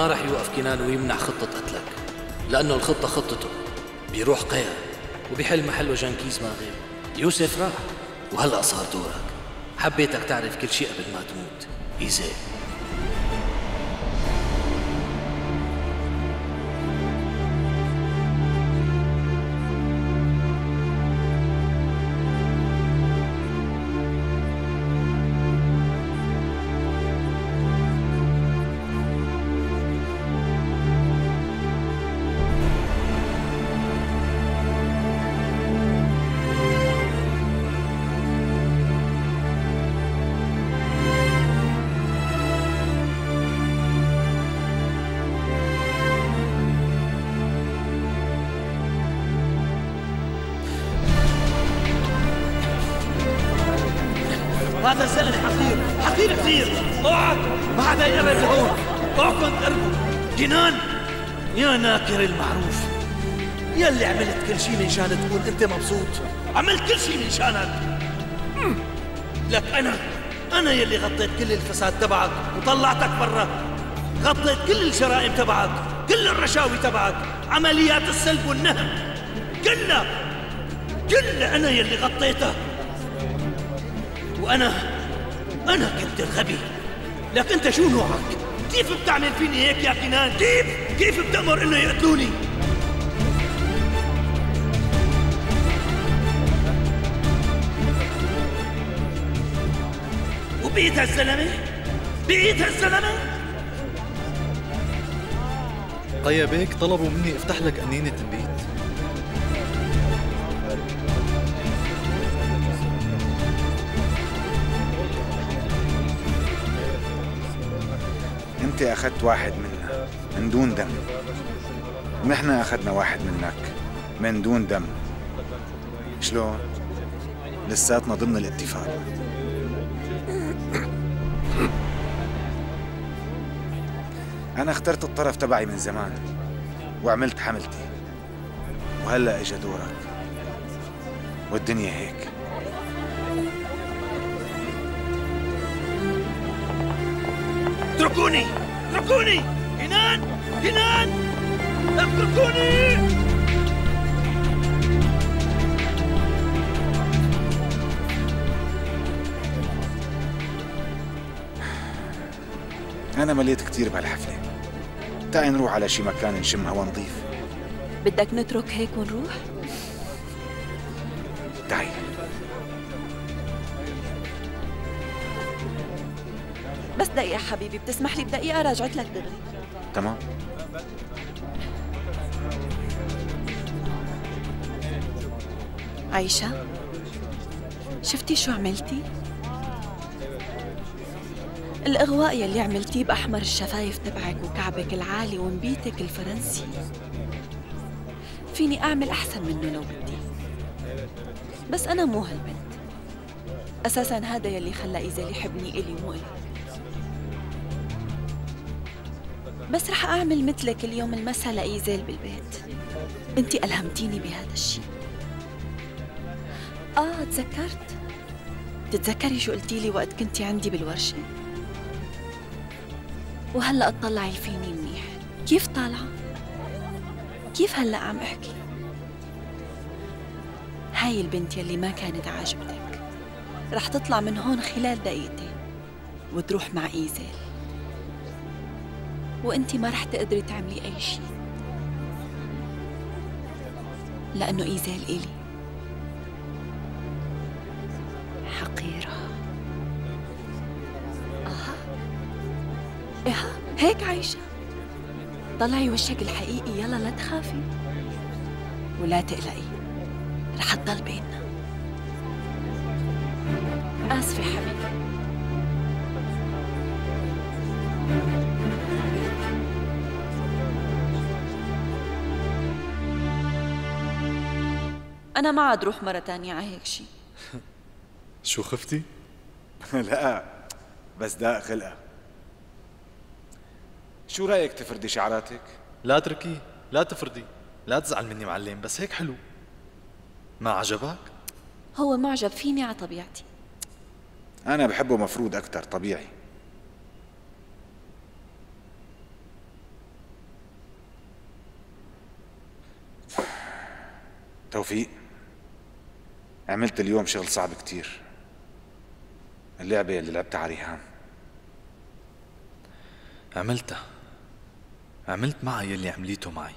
ما رح يوقف كنان ويمنع خطة قتلك لأنه الخطة خطته. بيروح قيا وبيحل محله جانكيز ما غير. يوسف راح وهلأ صار دورك. حبيتك تعرف كل شيء قبل ما تموت. إيزي. جنان. يا ناكر المعروف. يا اللي عملت كل شيء مشان تكون أنت مبسوط. عملت كل شيء مشانك أمم. لك أنا أنا يلي غطيت كل الفساد تبعك وطلعتك برا. غطيت كل الجرائم تبعك كل الرشاوي تبعك عمليات السلب والنهب. كلها كلها أنا يلي غطيتها. وأنا أنا كنت الغبي. لك أنت شو نوعك؟ كيف بتعمل فيني هيك يا كنان كيف؟ كيف بتأمر إنه يقتلوني؟ وبقيت هالزلمة؟ بقيت هالزلمة؟ قيا بيك طلبوا مني افتح لك قنينة البيت انت اخذت واحد منا من دون دم. ونحن اخذنا واحد منك؟ من دون دم. شلون؟ لساتنا ضمن الاتفاق. أنا اخترت الطرف تبعي من زمان وعملت حملتي. وهلا إجا دورك. والدنيا هيك. اتركوني! اتركوني! كنان كنان اتركوني! أنا مليت كتير بهالحفلة. تعي نروح على شي مكان نشم هوا نظيف بدك نترك هيك ونروح؟ تعي. دقيقة حبيبي بتسمح لي بدقيقة؟ راجعت لك دغري تمام. عايشة شفتي شو عملتي؟ الإغواء يلي عملتيه بأحمر الشفايف تبعك وكعبك العالي ومبيتك الفرنسي. فيني أعمل أحسن منه لو بدي. بس أنا مو هالبنت. أساساً هذا يلي خلى إيزيل يحبني إلي مو إلك بس رح أعمل مثلك اليوم المسا لإيزيل بالبيت أنت ألهمتيني بهذا الشيء آه تذكرت تتذكري شو قلتي لي وقت كنتي عندي بالورشة؟ وهلأ اطلعي فيني منيح كيف طالعة؟ كيف هلأ عم أحكي؟ هاي البنت يلي ما كانت عاجبتك رح تطلع من هون خلال دقيقتين وتروح مع إيزيل وانتي ما رح تقدري تعملي أي شيء. لأنه إيزيل إلي. حقيرة. آه. إيه هيك عايشة. طلعي وشك الحقيقي يلا لا تخافي. ولا تقلقي رح تضل بيننا. آسفة حبيبي أنا ما عاد روح مرة تانية على هيك شيء شو خفتي؟ لا بس داء خلقة. شو رأيك تفردي شعراتك؟ لا تركي لا تفردي. لا تزعل مني معلم بس هيك حلو. ما عجبك؟ هو معجب فيني على طبيعتي. أنا بحبه مفروض أكثر طبيعي. توفيق. عملت اليوم شغل صعب كتير. اللعبة اللي لعبتها على ريهام عملتها. عملت معها يلي عمليته معي.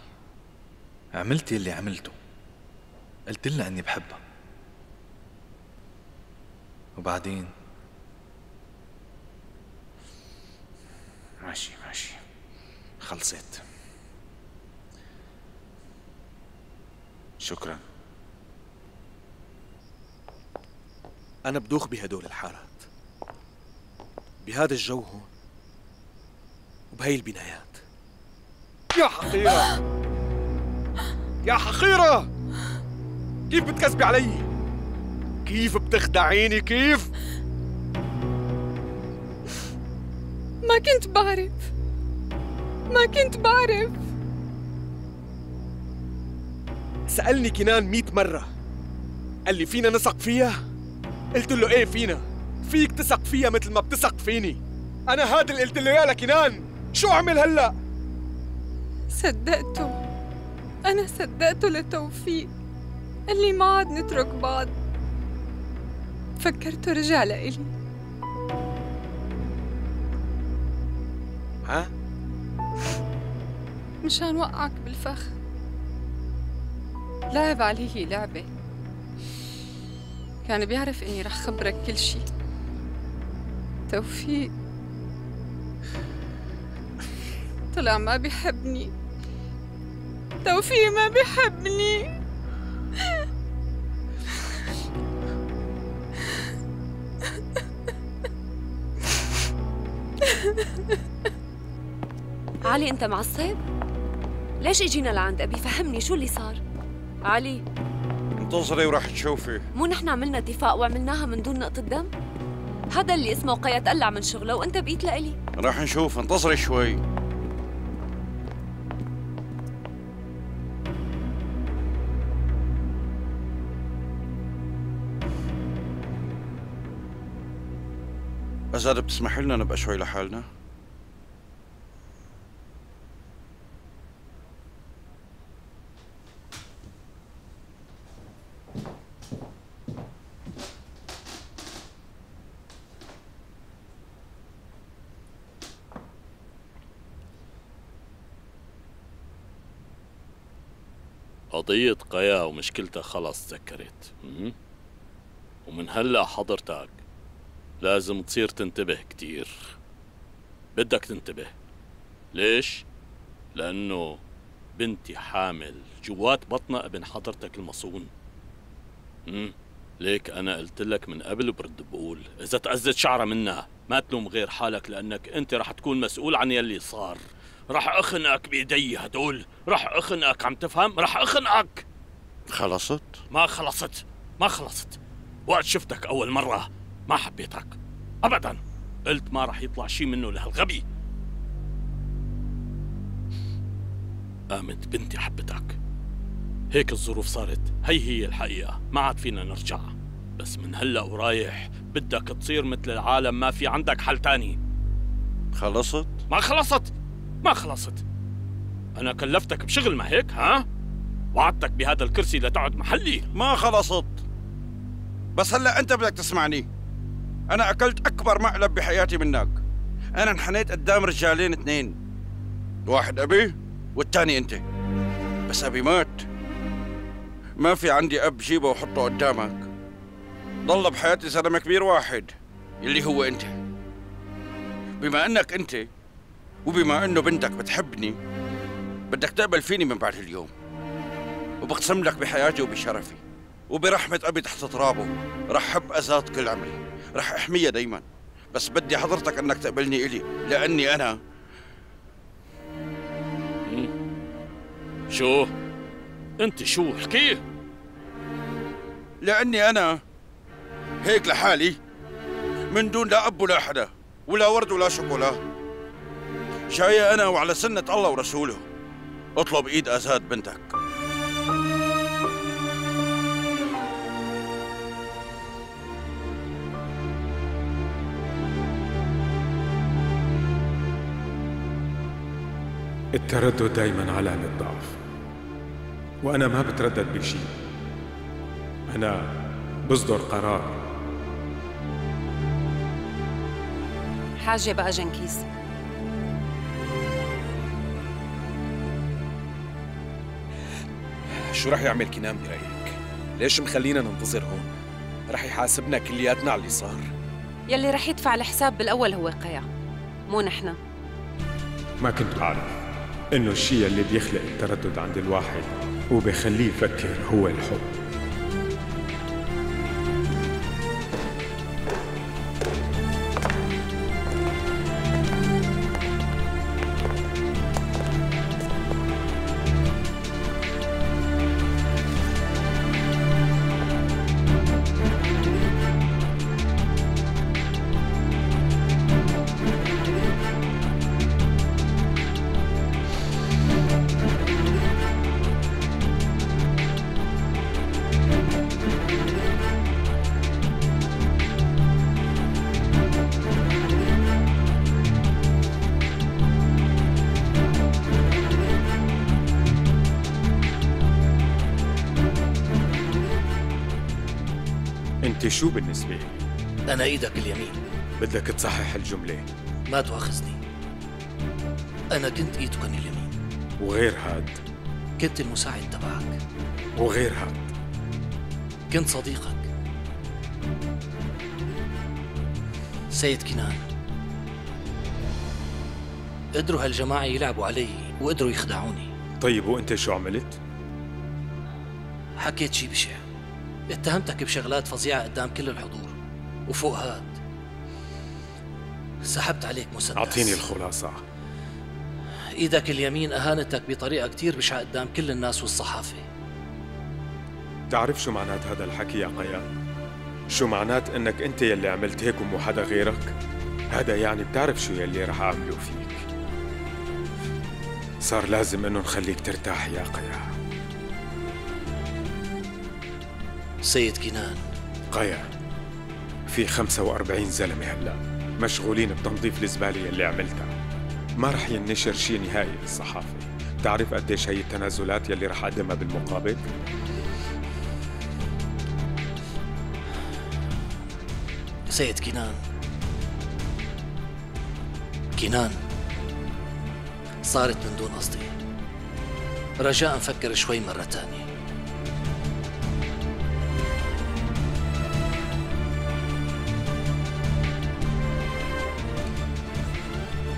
عملت يلي عملته. قلت لها إني بحبها. وبعدين؟ ماشي ماشي. خلصت. شكرا. أنا بدوخ بهدول الحارات. بهذا الجو هون وبهي البنايات. يا حقيرة! يا حقيرة! كيف بتكذبي علي؟ كيف بتخدعيني كيف؟ ما كنت بعرف. ما كنت بعرف. سألني كنان مئة مرة. قال لي فينا نثق فيها؟ قلت له إيه فينا؟ فيك تثق فيها مثل ما بتثق فيني. أنا هذا اللي قلت له يا لكنان. شو أعمل هلأ؟ صدقته. أنا صدقته لتوفيق. قال لي ما عاد نترك بعض. فكرته رجع لإلي. ها؟ مشان وقعك بالفخ. لعب علي لعبة. كان بيعرف إني رح خبرك كل شي. توفيق. طلع ما بيحبني. توفيق ما بيحبني. علي أنت معصب؟ ليش إجينا لعند أبي؟ فهمني شو اللي صار؟ علي. انتظري وراح تشوفي مو نحن عملنا اتفاق وعملناها من دون نقطة دم؟ هذا اللي اسمه وقيا تقلع من شغله وأنت بقيت لإلي راح نشوف انتظري شوي أزاد بتسمح لنا نبقى شوي لحالنا؟ قضية قيا ومشكلتها خلص تذكرت? ومن هلأ حضرتك لازم تصير تنتبه كتير بدك تنتبه ليش؟ لأنه بنتي حامل جوات بطنها ابن حضرتك المصون? ليك أنا قلت لك من قبل برد بقول إذا تأذت شعرة منها ما تلوم غير حالك لأنك أنت رح تكون مسؤول عن يلي صار رح أخنقك بإيدي هدول. رح أخنقك عم تفهم؟ رح أخنقك. خلصت؟ ما خلصت ما خلصت. وقت شفتك أول مرة ما حبيتك. أبدا. قلت ما رح يطلع شي منه لهالغبي. آمنت بنتي حبتك. هيك الظروف صارت. هي هي الحقيقة. ما عاد فينا نرجع. بس من هلأ ورايح بدك تصير مثل العالم ما في عندك حل تاني. خلصت؟ ما خلصت. ما خلصت. أنا كلفتك بشغل ما هيك ها؟ وعدتك بهذا الكرسي لتقعد محلي. ما خلصت. بس هلا أنت بدك تسمعني. أنا أكلت أكبر مقلب بحياتي منك. أنا انحنيت قدام رجالين اثنين. واحد أبي والتاني أنت. بس أبي مات. ما في عندي أب جيبه وحطه قدامك. ضل بحياتي زلمه كبير واحد. اللي هو أنت. بما أنك أنت وبما إنه بنتك بتحبني بدك تقبل فيني من بعد اليوم. وبقسم لك بحياتي وبشرفي وبرحمة أبي تحت ترابه. رح حب أزاد كل عمري رح أحميها دايما. بس بدي حضرتك أنك تقبلني إلي لأني أنا. شو؟ أنت شو؟ احكي. لأني أنا هيك لحالي من دون لا أب ولا حدا ولا ورد ولا شوكولا جاية أنا وعلى سنة الله ورسوله. اطلب إيد أزاد بنتك. التردد دايما علامة ضعف وأنا ما بتردد بشيء. أنا بصدر قرار. حاجة بقى جنكيز. شو رح يعمل كنان برأيك؟ ليش مخلينا ننتظر هون؟ رح يحاسبنا كلياتنا على اللي صار يلي رح يدفع الحساب بالأول هو قيا مو نحن ما كنت أعرف إنه الشيء اللي بيخلق التردد عند الواحد وبيخليه يفكر هو الحب ما تواخذني أنا كنت إيدكن اليمين. وغير هاد. كنت المساعد تبعك. وغير هاد. كنت صديقك. سيد كنان. قدروا هالجماعة يلعبوا علي وقدروا يخدعوني. طيب وإنت شو عملت؟ حكيت شي بشع. اتهمتك بشغلات فظيعة قدام كل الحضور. وفوق هاد سحبت عليك مسدس أعطيني الخلاصة. إيدك اليمين أهانتك بطريقة كتير بشعة قدام كل الناس والصحافة. بتعرف شو معنات هذا الحكي يا قيا؟ شو معنات إنك أنت يلي عملت هيك ومو حدا غيرك؟ هذا يعني بتعرف شو يلي رح أعمله فيك. صار لازم إنه نخليك ترتاح يا قيا سيد كنان. قيا في 45 زلمة هلأ. مشغولين بتنظيف الزبالة يلي عملتها. ما رح ينشر شيء نهائي بالصحافة. بتعرف قديش هي التنازلات يلي رح أقدمها بالمقابل؟ سيد كنان كنان صارت من دون قصدي. رجاء فكر شوي مرة تانية.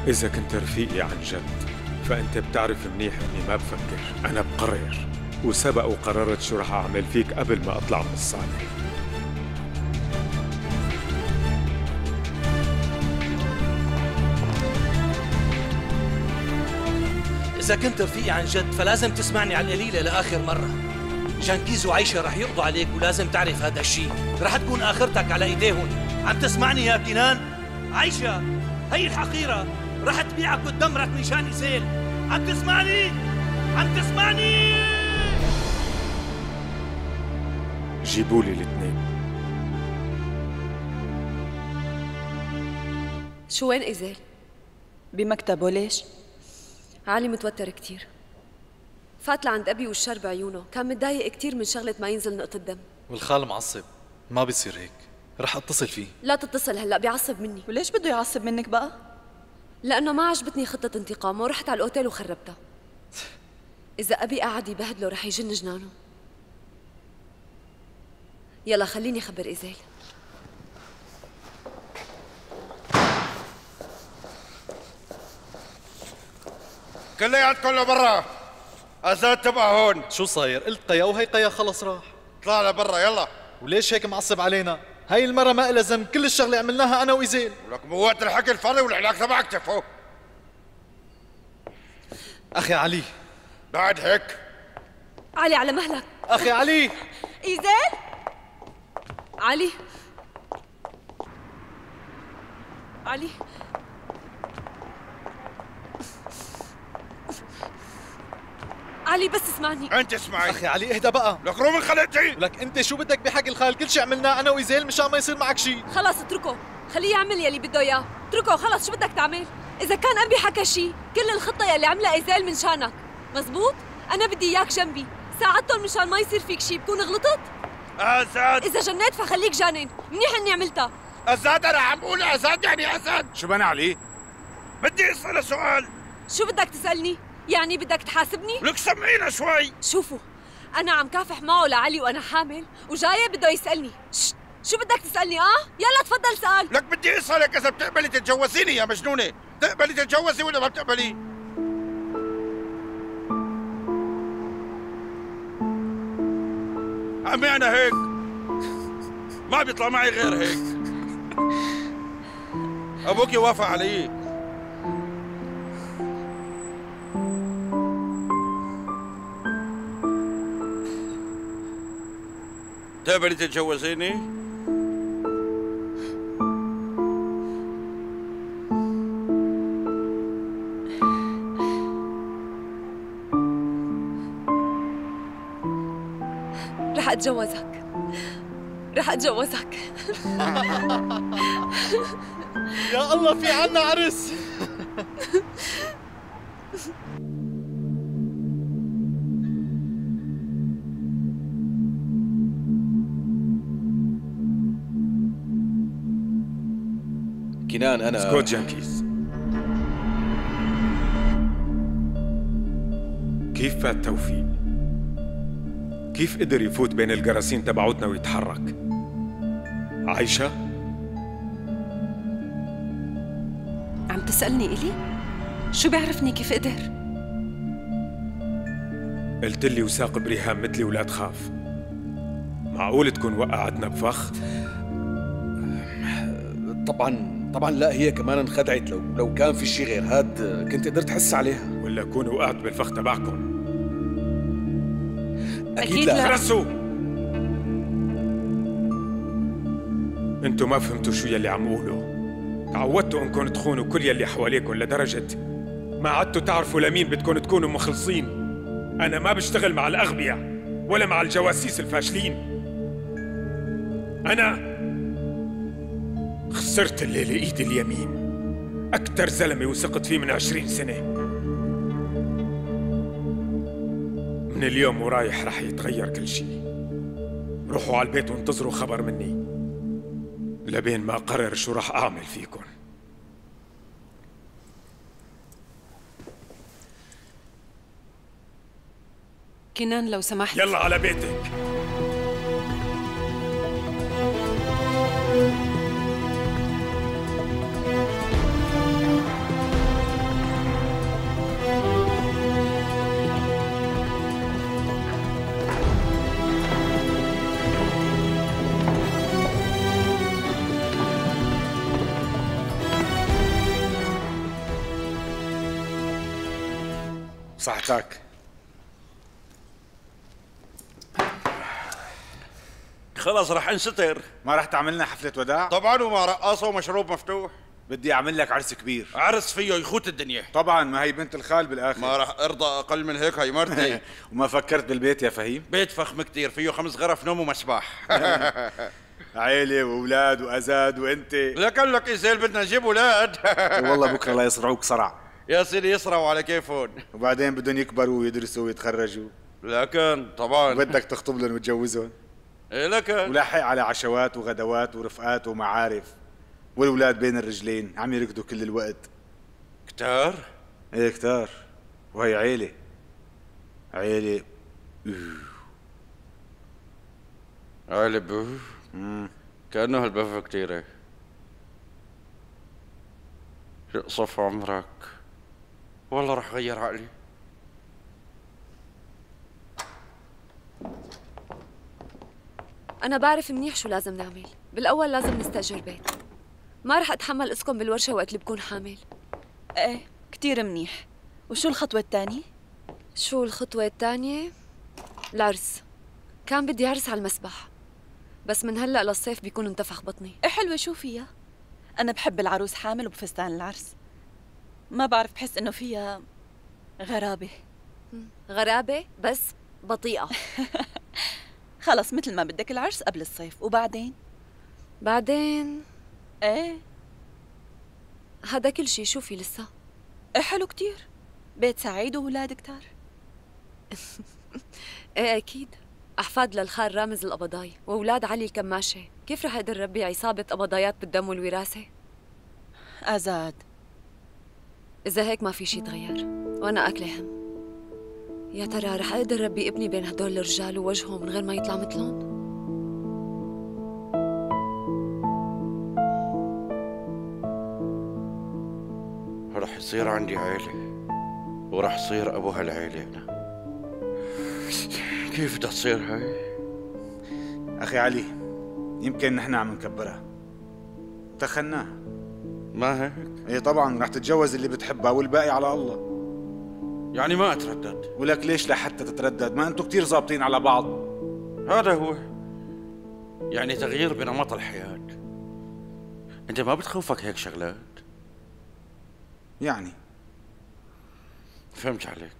إذا كنت رفيقي عن جد فأنت بتعرف منيح إني ما بفكر. أنا بقرر وسبق وقررت شو رح أعمل فيك قبل ما أطلع من الصالة. إذا كنت رفيقي عن جد فلازم تسمعني على القليلة لآخر مرة. جانكيز وعيشة رح يقضوا عليك ولازم تعرف هذا الشيء رح تكون آخرتك على إيديهم. عم تسمعني يا كنان؟ عيشة هي الحقيرة. رح تبيعك وتدمرك مشان إزيل عم تسمعني؟ عم تسمعني؟ جيبوا لي الاثنين. شو وين إزيل؟ بمكتبه ليش؟ علي متوتر كتير. فات لعند أبي والشر بعيونه. كان متضايق كتير من شغلة ما ينزل نقطة دم. والخال معصب. ما بيصير هيك. رح أتصل فيه. لا تتصل هلأ بيعصب مني. وليش بده يعصب منك بقى؟ لأنه ما عجبتني خطة انتقامه ورحت على الأوتيل وخربتها. إذا أبي قعد يبهدله رح يجن جنانه. يلا خليني أخبر إيزيل. كلياتكم لبرا. أزاد تبقى هون. شو صاير؟ قلت قيا وهي قيا خلص راح. اطلع لبرا يلا. وليش هيك معصب علينا؟ هاي المرة ما إلها ذنب كل الشغلة عملناها أنا وإيزيل. ولك مو وقت الحكي الفاضي والعلاج تبعك تفو أخي علي. بعد هيك. علي على مهلك. أخي علي. إيزيل؟ علي. علي. علي بس اسمعني. أنت اسمعي. أخي علي اهدى بقى. لك رومن خلقتي لك أنت شو بدك بحق الخال؟ كل شيء عملناه أنا وإيزيل مشان ما يصير معك شيء خلص اتركه. خليه يعمل يلي بده إياه. اتركه خلص شو بدك تعمل؟ إذا كان أبي حكى شيء كل الخطة يلي عملها إيزيل من شانك. مزبوط؟ أنا بدي إياك جنبي. ساعدتهم مشان ما يصير فيك شيء بكون غلطت؟ اسد إذا جنيت فخليك جانن منيح إني عملتها. اسد أنا عم أقول اسد يعني اسد شو بنى علي؟ بدي اسال سؤال. شو بدك تسألني؟ يعني بدك تحاسبني؟ لك سمعينا شوي. شوفوا أنا عم كافح معه لعلي وأنا حامل وجاية بده يسألني. شت. شو بدك تسألني آه؟ يلا تفضل سأل. لك بدي أسألك إذا بتقبلي تتجوزيني يا مجنونة. تقبلي تتجوزي ولا ما بتقبلي؟ عمي أنا هيك. ما بيطلع معي غير هيك. أبوك وافق علي. تقبلي تتجوزيني؟ رح أتجوزك. رح أتجوزك. يا الله في عنا عرس. كنان أنا سكوت جانكيز كيف فات توفيق؟ كيف قدر يفوت بين الجراثيم تبعوتنا ويتحرك؟ عايشة؟ عم تسألني إلي؟ شو بيعرفني كيف قدر؟ قلت لي وساق بريهام مثلي ولا تخاف معقول تكون وقعتنا بفخ؟ طبعا طبعا لا هي كمان انخدعت. لو لو كان في شيء غير هاد كنت قدرت أحس عليها. ولا كون وقعت بالفخ تبعكم. أكيد لا. خرسوا أنتوا ما فهمتوا شو يلي عم قوله تعودتوا أنكم تخونوا كل يلي حواليكم لدرجة ما عدتوا تعرفوا لمين بدكم تكونوا مخلصين. أنا ما بشتغل مع الأغبياء ولا مع الجواسيس الفاشلين. أنا خسرت الليلة إيدي اليمين. أكتر زلمة وثقت فيه من عشرين سنة. من اليوم ورايح رح يتغير كل شيء روحوا على البيت وانتظروا خبر مني. لبين ما قرر شو رح أعمل فيكم كنان لو سمحت. يلا على بيتك. صحتك. خلص رح انستر ما رح تعملنا حفلة وداع؟ طبعا وما رقاصة ومشروب مفتوح. بدي أعمل لك عرس كبير. عرس فيه يخوت الدنيا. طبعا ما هي بنت الخال بالآخر. ما رح أرضى أقل من هيك هي مرتي. وما فكرت بالبيت يا فهيم؟ بيت فخم كتير فيه خمس غرف نوم ومسبح. عيلة وأولاد وأزاد وأنت. لكن لك إزيل بدنا نجيب أولاد. والله بكرة لا يصرعوك صرع يا سيدي يصرعوا على كيفهم. وبعدين بدهم يكبروا ويدرسوا ويتخرجوا. لكن طبعا. بدك تخطب لهم وتجوزهم. إيه لكن ولاحق على عشوات وغدوات ورفقات ومعارف. والولاد بين الرجلين عم يركضوا كل الوقت. كتار؟ إيه كتار. وهي عيلة. عيلة. عيلة بوف كأنه هالبوف كتيرة. يقصف عمرك؟ والله رح غير عقلي. أنا بعرف منيح شو لازم نعمل. بالأول لازم نستأجر بيت. ما رح أتحمل إسكن بالورشة وقت اللي بكون حامل. إيه كتير منيح. وشو الخطوة الثانية؟ شو الخطوة الثانية العرس. كان بدي عرس على المسبح. بس من هلأ للصيف بيكون انتفخ بطني. إيه حلوة شو فيها؟ أنا بحب العروس حامل وبفستان العرس. ما بعرف بحس إنه فيها غرابة. غرابة؟ بس بطيئة. خلص مثل ما بدك العرس قبل الصيف. وبعدين؟ بعدين؟ إيه. هذا كل شيء شو في لسه؟ إيه حلو كتير. بيت سعيد وولاد كتار. إيه أكيد. أحفاد للخال رامز القبضاي وأولاد علي الكماشة. كيف رح أقدر ربي عصابة قبضايات بالدم والوراثة؟ آزاد. إذا هيك ما في شي تغير وأنا أكلة هم يا ترى رح أقدر ربي ابني بين هدول الرجال ووجهه من غير ما يطلع مثلهم؟ رح يصير عندي عيلة ورح صير أبو هالعيلة أنا كيف بدها تصير هاي؟ أخي علي يمكن نحن عم نكبرها تخناها ما هيك؟ إيه طبعا رح تتجوز اللي بتحبها والباقي على الله. يعني ما أتردد. ولك ليش لحتى تتردد؟ ما أنتوا كتير ظابطين على بعض. هذا هو يعني تغيير بنمط الحياة. أنت ما بتخوفك هيك شغلات؟ يعني. فهمت عليك.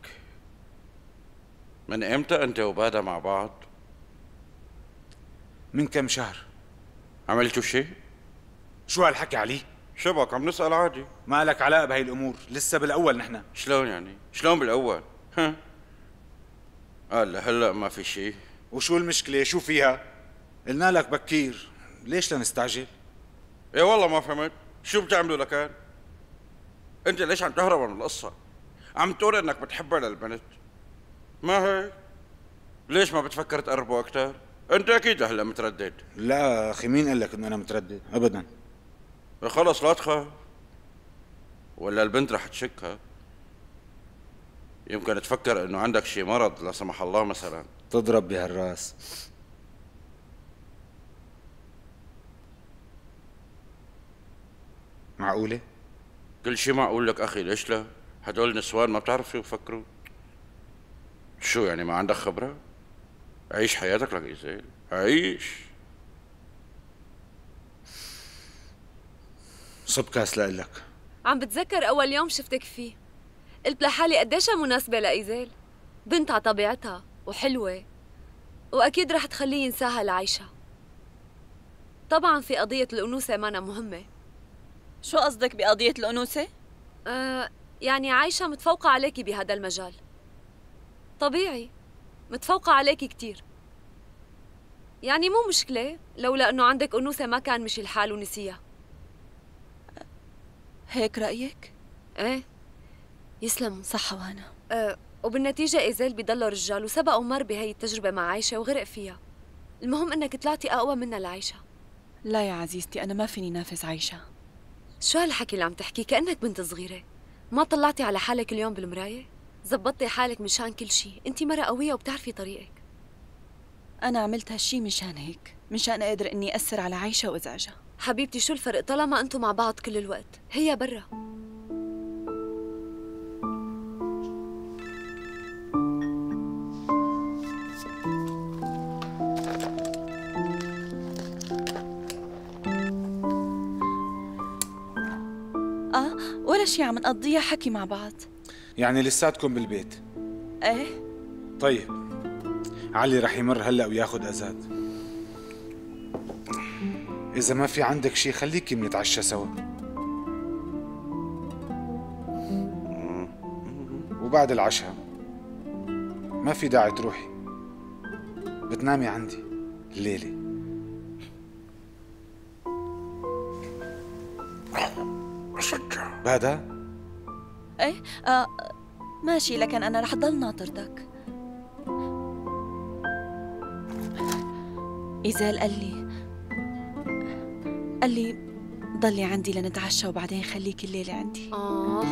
من إمتى أنت وبادا مع بعض؟ من كم شهر؟ عملتوا شيء؟ شو هالحكي علي؟ شبك عم نسأل عادي. ما لك علاقة بهي الأمور لسه بالأول نحن. شلون يعني؟ شلون بالأول؟ ها؟ قال لهلا ما في شيء وشو المشكلة؟ شو فيها؟ قلنا لك بكير. ليش لنستعجل؟ إيه والله ما فهمت. شو بتعملوا لكان؟ أنت ليش عم تهرب من القصة؟ عم تقول إنك بتحبها للبنت ما هيك ليش ما بتفكر تقربوا أكثر أنت أكيد هلأ متردد. لا أخي مين قال لك إنه أنا متردد؟ ابدا. خلص لا تخاف. ولا البنت رح تشكها. يمكن تفكر إنه عندك شي مرض لا سمح الله مثلا. تضرب بهالراس معقولة؟ كل شي معقول لك أخي ليش لا؟ هدول نسوان ما بتعرف شو بفكروا شو يعني ما عندك خبرة؟ عيش حياتك لك إيزيل عيش. صب كاس لك عم بتذكر أول يوم شفتك فيه. قلت لحالي قديش مناسبة لإيزيل. بنت على طبيعتها وحلوة. وأكيد رح تخليه ينساها لعيشة. طبعا في قضية الأنوثة مانا مهمة. شو قصدك بقضية الأنوثة؟ آه يعني عايشة متفوقة عليكي بهذا المجال. طبيعي متفوقة عليكي كتير. يعني مو مشكلة لولا أنه عندك أنوثة ما كان مشي الحال ونسيها. هيك رأيك؟ إيه. يسلم صح وأنا أه وبالنتيجة إيزيل بضله رجال وسبق ومر بهي التجربة مع عايشة وغرق فيها. المهم إنك طلعتي أقوى منها لعيشة لا يا عزيزتي أنا ما فيني نافس عايشة. شو هالحكي اللي عم تحكي؟ كأنك بنت صغيرة. ما طلعتي على حالك اليوم بالمراية؟ زبطتي حالك مشان كل شيء انت مرة قوية وبتعرفي طريقك. أنا عملت هالشي مشان هيك مشان أقدر إني أثر على عايشة وإزعجها. حبيبتي شو الفرق طالما أنتم مع بعض كل الوقت. هي برا. آه ولا شي عم نقضيها حكي مع بعض. يعني لساتكم بالبيت. إيه. طيب. علي رح يمر هلا وياخد أزاد. إذا ما في عندك شي خليكي بنتعشى سوا. وبعد العشاء ما في داعي تروحي. بتنامي عندي الليلة. بشجع بهذا؟ إيه آه ماشي لكن أنا رح ضل ناطرتك. إيزال قال لي قال لي ضلي عندي لنتعشى وبعدين خليكي الليلة عندي. آه.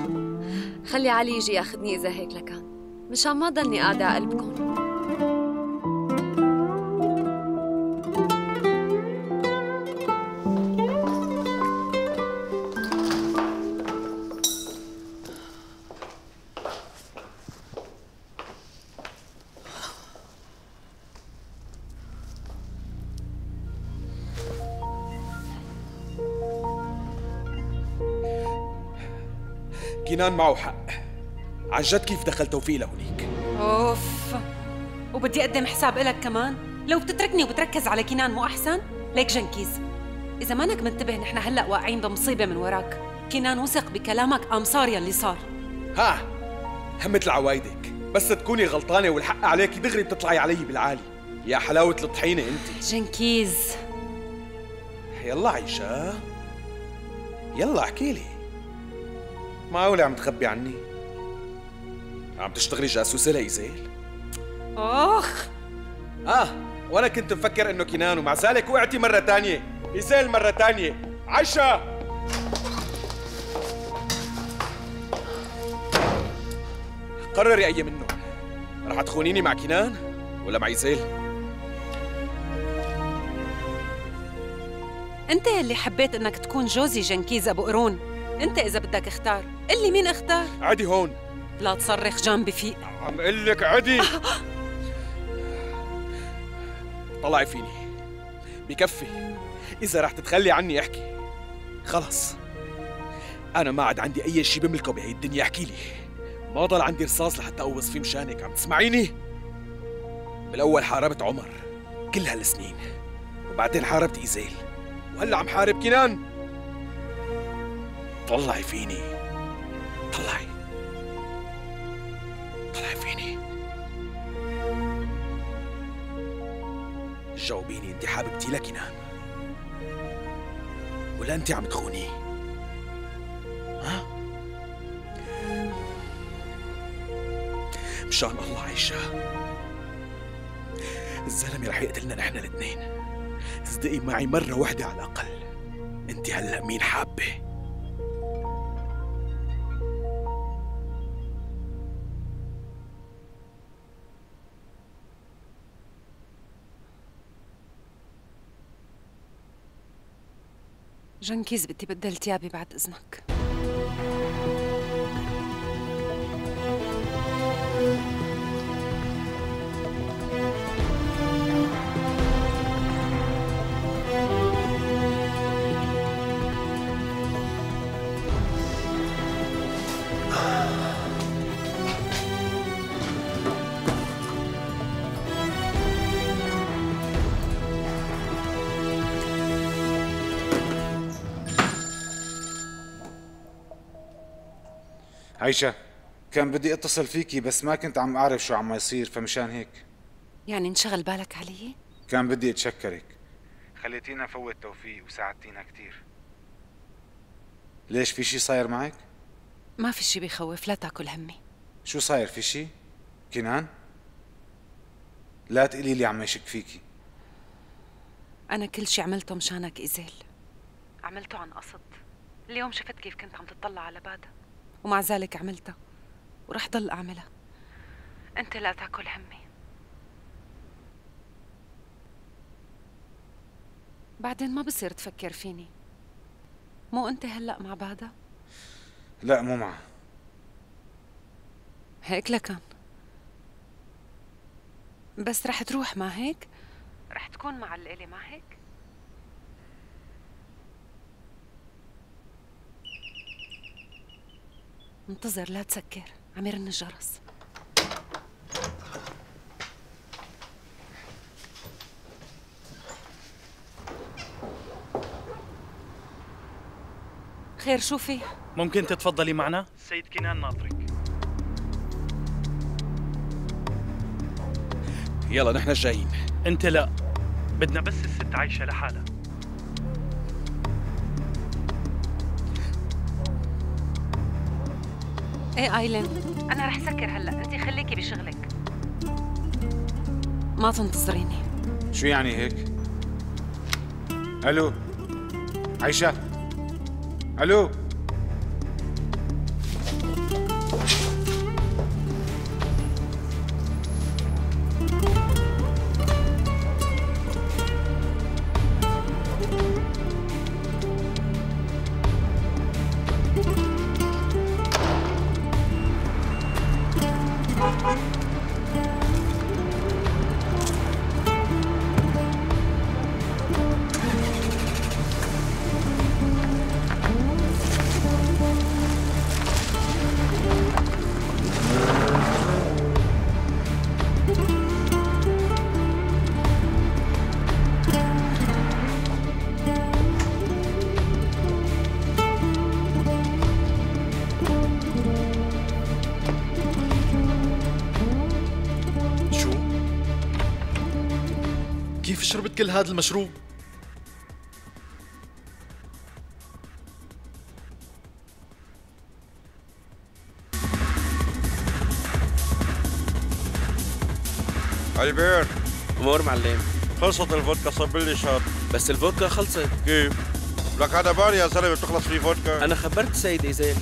خلي علي يجي ياخذني إذا هيك لكان مشان ما ضلني قاعدة على قلبكم. كنان معه حق. عن جد كيف دخل توفيق لهونيك؟ أوف. وبدي أقدم حساب إلك كمان. لو بتتركني وبتركز على كنان مو أحسن؟ ليك جنكيز. إذا مانك منتبه نحن هلأ واقعين بمصيبة من وراك. كنان وثق بكلامك. قام صار يلي صار. ها. همت العوايدك. بس تكوني غلطانة والحق عليكي دغري بتطلعي علي بالعالي. يا حلاوة الطحينة أنت. جنكيز. يلا عيشة. يلا احكي لي. معقولة عم تخبي عني؟ عم تشتغلي جاسوسة لإيزيل؟ أخ! آه وأنا كنت مفكر إنه كنان ومع ذلك وقعتي مرة تانية. إيزيل مرة تانية. عيشة قرري أي منه. رح تخونيني مع كنان ولا مع إيزيل؟ أنت يلي حبيت إنك تكون جوزي جنكيز أبو قرون. انت اذا بدك اختار. قل لي مين اختار. عدي هون. لا تصرخ جنبي فيق عم قل لك عدي طلعي فيني. بكفي. إذا رح تتخلي عني احكي. خلص. أنا ما عاد عندي أي شيء بملكه بهي الدنيا. احكي لي. ما ضل عندي رصاص لحتى أوص فيه مشانك عم تسمعيني؟ بالأول حاربت عمر. كل هالسنين. وبعدين حاربت إيزيل. وهلا عم حارب كنان. طلعي فيني. طلعي. طلعي فيني. جاوبيني انت حاببتي لكنان ولا انت عم تخونيه ها؟ مشان الله عيشة الزلمة رح يقتلنا نحن الاثنين. اصدقي معي مرة واحدة على الأقل. انت هلأ مين حابة؟ جنكيز بدي بدل تيابي بعد إذنك. عيشة كان بدي اتصل فيكي بس ما كنت عم أعرف شو عم يصير فمشان هيك. يعني انشغل بالك علي؟ كان بدي أتشكرك. خليتينا نفوت توفيق وساعدتينا كتير. ليش في شي صاير معك؟ ما في شي بيخوف لا تاكل همي. شو صاير في شي؟ كنان؟ لا تقولي لي عم يشك فيكي. أنا كل شي عملته مشانك إيزيل. عملته عن قصد. اليوم شفت كيف كنت عم تطلع على بادا ومع ذلك عملتها. ورح ضل أعملها. أنت لا تأكل همي. بعدين ما بصير تفكر فيني. مو أنت هلأ مع بادا لا مو معه هيك لكان بس رح تروح ما هيك؟ رح تكون مع الليلة ما هيك؟ انتظر لا تسكر. عم يرن الجرس خير شو في؟ ممكن تتفضلي معنا؟ السيد كنان ناطرك. يلا نحن جايين. انت لا. بدنا بس الست عايشة لحالها. إيه ايلين؟ أنا رح سكر هلأ انت خليكي بشغلك. ما تنتظريني. شو يعني هيك؟ ألو؟ عيشة؟ ألو؟ هذا المشروب؟ البير أمور معلم. خلصت الفودكا صب لي shot بس الفودكا خلصت. كيف؟ لك هذا بار يا زلمة بتخلص فيه فودكا. أنا خبرت السيد ايزيل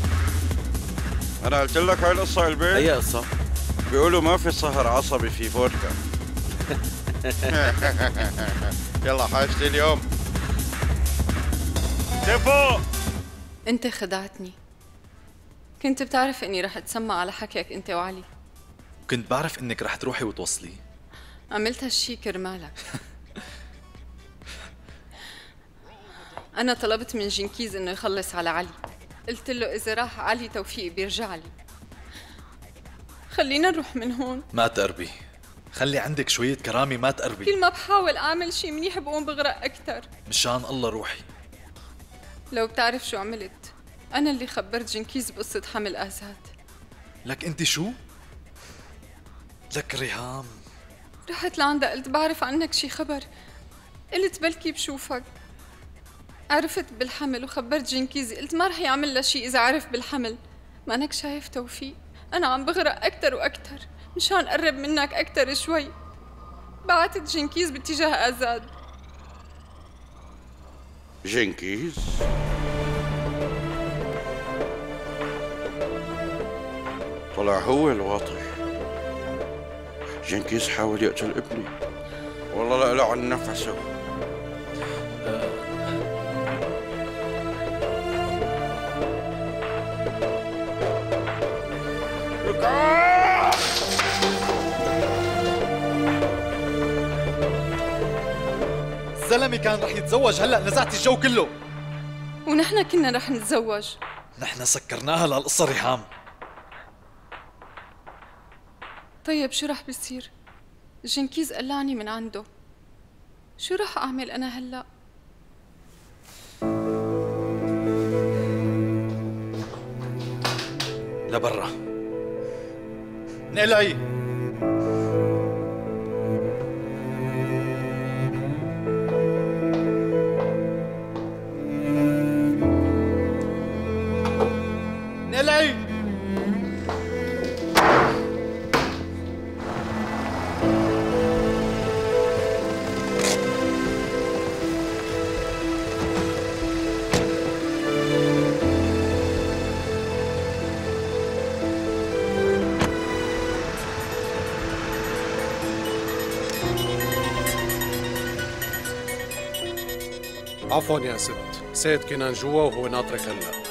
أنا قلت لك هاي القصة البير أي قصة؟ بيقولوا ما في سهر عصبي في فودكا. يلا حاجتي اليوم تفو انت خدعتني. كنت بتعرف اني رح اتسمع على حكيك انت وعلي. كنت بعرف انك رح تروحي وتوصلي. عملت هالشي كرمالك. أنا طلبت من جنكيز إنه يخلص على علي. قلت له إذا راح علي توفيق بيرجع لي. خلينا نروح من هون. ما تقربي. خلي عندك شوية كرامة ما تقربي. كل ما بحاول أعمل شي منيح بقوم بغرق أكتر. مشان الله روحي. لو بتعرف شو عملت أنا اللي خبرت جنكيز بقصة حمل آزاد. لك أنت شو؟ لك ريهام. رحت لعندها قلت بعرف عنك شي خبر. قلت بلكي بشوفك. عرفت بالحمل وخبرت جنكيزي قلت ما رح يعمل لها شي إذا عرف بالحمل. ما أنك شايف توفيق؟ أنا عم بغرق أكتر وأكتر. مشان قرب منك أكتر شوي. بعتت جنكيز باتجاه آزاد. جنكيز؟ طلع هو الواطي. جنكيز حاول يقتل ابني. والله لا له عن نفسه. الزلمة كان رح يتزوج. هلا نزعت الجو كله. ونحن كنا رح نتزوج. نحن سكرناها لهالقصة ريهام. طيب شو رح بيصير؟ جنكيز قلعني من عنده. شو رح أعمل أنا هلأ؟ لبرا. نقلعي عفوا يا ست. سيد كنان جوا وهو ناطرك هلا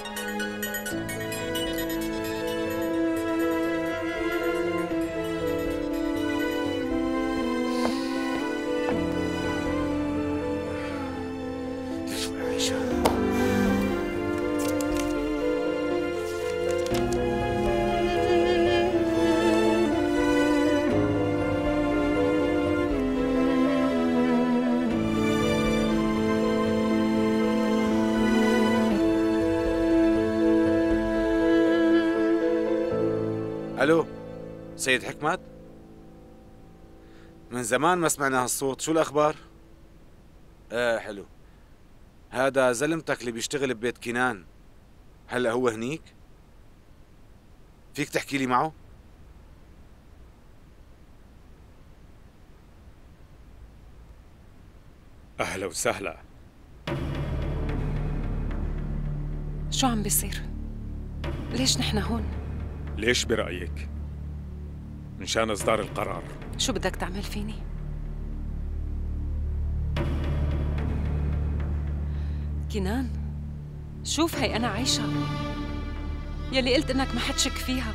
سيد حكمت؟ من زمان ما سمعنا هالصوت. شو الأخبار؟ إيه حلو. هذا زلمتك اللي بيشتغل ببيت كنان هلأ هو هنيك؟ فيك تحكي لي معه؟ أهلا وسهلا. شو عم بيصير؟ ليش نحن هون؟ ليش برأيك؟ مشان إصدار القرار شو بدك تعمل فيني؟ كنان شوف هي أنا عايشة يلي قلت إنك ما حتشك فيها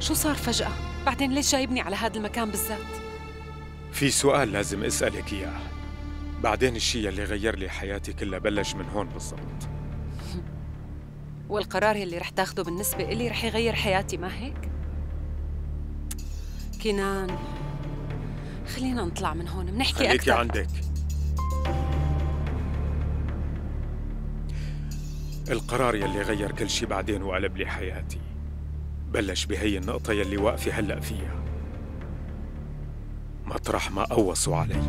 شو صار فجأة؟ بعدين ليش جايبني على هذا المكان بالذات؟ في سؤال لازم أسألك إياه بعدين الشيء اللي غير لي حياتي كلها بلش من هون بالضبط والقرار يلي رح تاخده بالنسبة إلي رح يغير حياتي ما هيك؟ كنان خلينا نطلع من هون بنحكي خليكي أكثر. عندك. القرار يلي غير كل شي بعدين وقلب لي حياتي. بلش بهي النقطة يلي واقفة هلأ فيها. مطرح ما قوصوا علي.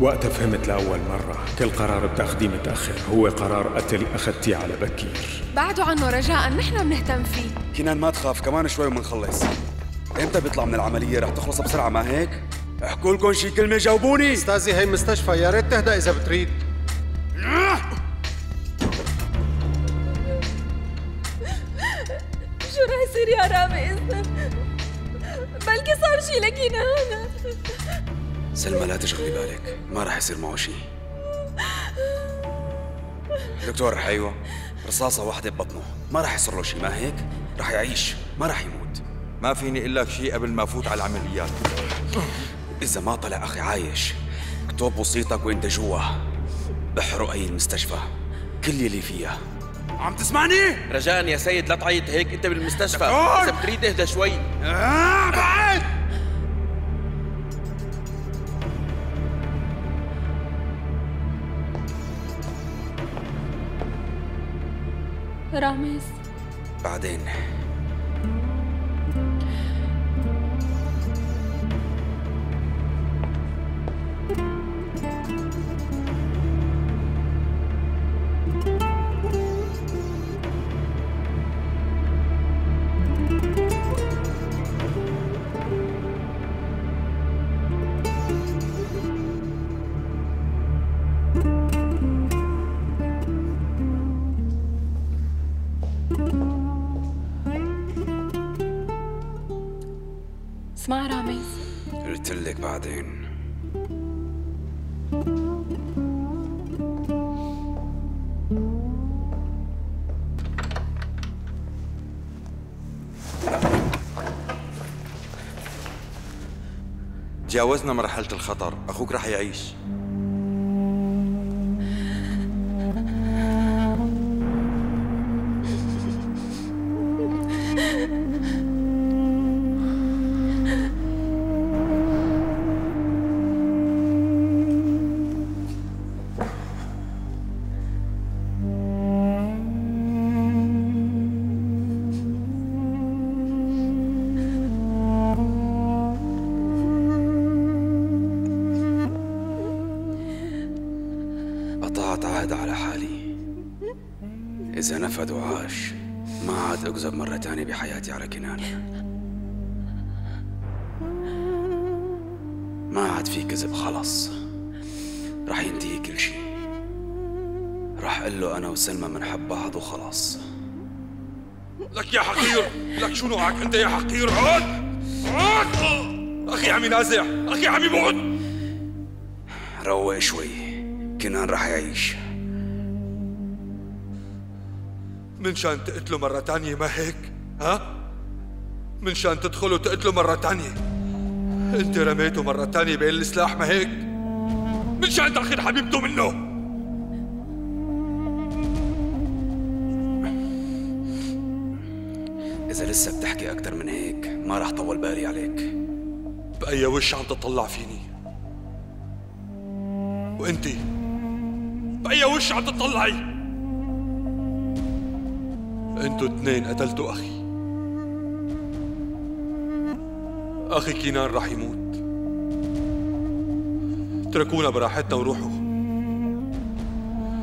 وقتها فهمت لأول مرة. كل قرار بتاخديه متأخر هو قرار قتل أخدتيه على بكير. بعدوا عنه رجاء نحن بنهتم فيه. كنان ما تخاف كمان شوي ومنخلص. إمتى بيطلع من العملية؟ رح تخلص بسرعة ما هيك؟ احكوا لكم شي كلمة جاوبوني. أستاذي هي مستشفى. يا ريت تهدى إذا بتريد. شو رح يصير يا رامز؟ بلكي صار شي لكينان سلمى لا تشغلي بالك. ما رح يصير معه شي دكتور أيوه. رصاصة واحدة ببطنه. ما رح يصير له شي ما هيك؟ رح يعيش. ما رح يموت. ما فيني أقول لك شيء قبل ما أفوت على العمليات. إذا ما طلع أخي عايش اكتب وصيتك وأنت جوا. بحرق أي المستشفى. كل يلي فيها. عم تسمعني؟ رجاء يا سيد لا تعيط هيك. أنت بالمستشفى! إذا بتريد إهدى شوي. آه بعد! رامز. بعدين. بعدين. تجاوزنا مرحلة الخطر. أخوك رح يعيش. تانية بحياتي على كنان. ما عاد في كذب خلص رح ينتهي كل شي رح أقول له أنا وسلمى منحب بعض وخلاص. لك يا حقير. لك شو نوعك أنت يا حقير؟ عود! عود! أخي عم ينازع أخي عم يموت روق شوي. كنان رح يعيش. من شان تقتله مرة تانية ما هيك؟ ها؟ من شان تدخل وتقتله مرة تانية. انت رميته مرة تانية بين السلاح ما هيك؟ من شان تاخذ حبيبته منه؟ إذا لسه بتحكي أكتر من هيك ما رح طول بالي عليك. بأي وش عم تطلع فيني؟ وانتي بأي وش عم تطلعي؟ أنتوا اتنين قتلتوا أخي. أخي كينان رح يموت. اتركونا براحتنا وروحوا.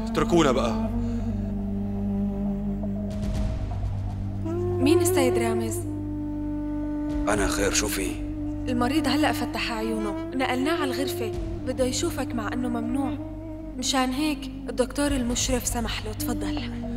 اتركونا بقى. مين السيد رامز؟ أنا خير شو في؟ المريض هلأ فتح عيونه. نقلناه على الغرفة. بده يشوفك مع أنه ممنوع. مشان هيك الدكتور المشرف سمح له. تفضل.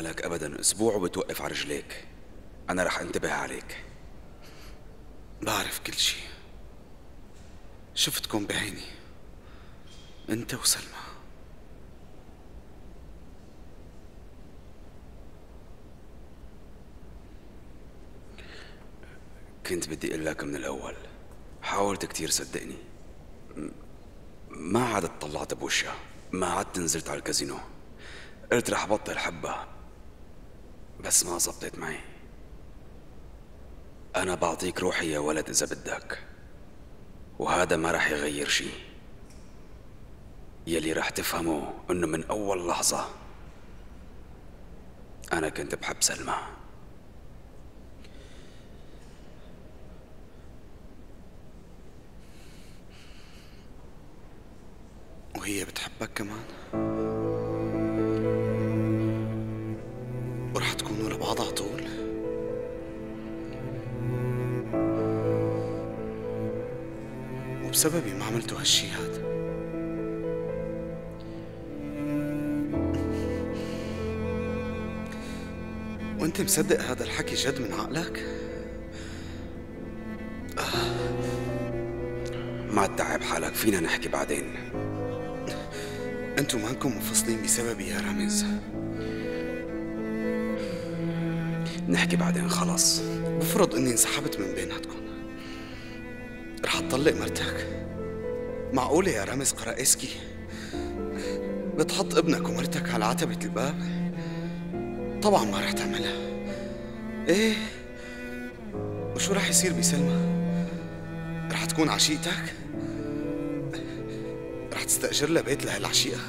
بالك ابدا أسبوع وبتوقف على رجليك. أنا رح انتبه عليك. بعرف كل شي شفتكم بعيني. أنت وسلمى. كنت بدي أقول لك من الأول حاولت كتير صدقني. ما عاد طلعت بوشها. ما عدت نزلت على الكازينو. قلت رح بطل حبها. بس ما زبطت معي. أنا بعطيك روحي يا ولد إذا بدك. وهذا ما رح يغير شي يلي رح تفهمه إنه من أول لحظة أنا كنت بحب سلمى. وهي بتحبك كمان؟ وبسببي ما عملتوا هالشي هاد وأنت مصدق هذا الحكي جد من عقلك؟ آه. ما تتعب حالك فينا نحكي بعدين. أنتوا مانكم منفصلين بسببي يا رامز. نحكي بعدين خلص بفرض إني انسحبت من بيناتكم. رح تطلق مرتك. معقولة يا رامز قرائسكي؟ بتحط ابنك ومرتك على عتبة الباب؟ طبعا ما رح تعملها. إيه؟ وشو رح يصير بسلمى؟ رح تكون عشيقتك؟ رح تستأجر لها بيت لهالعشيقة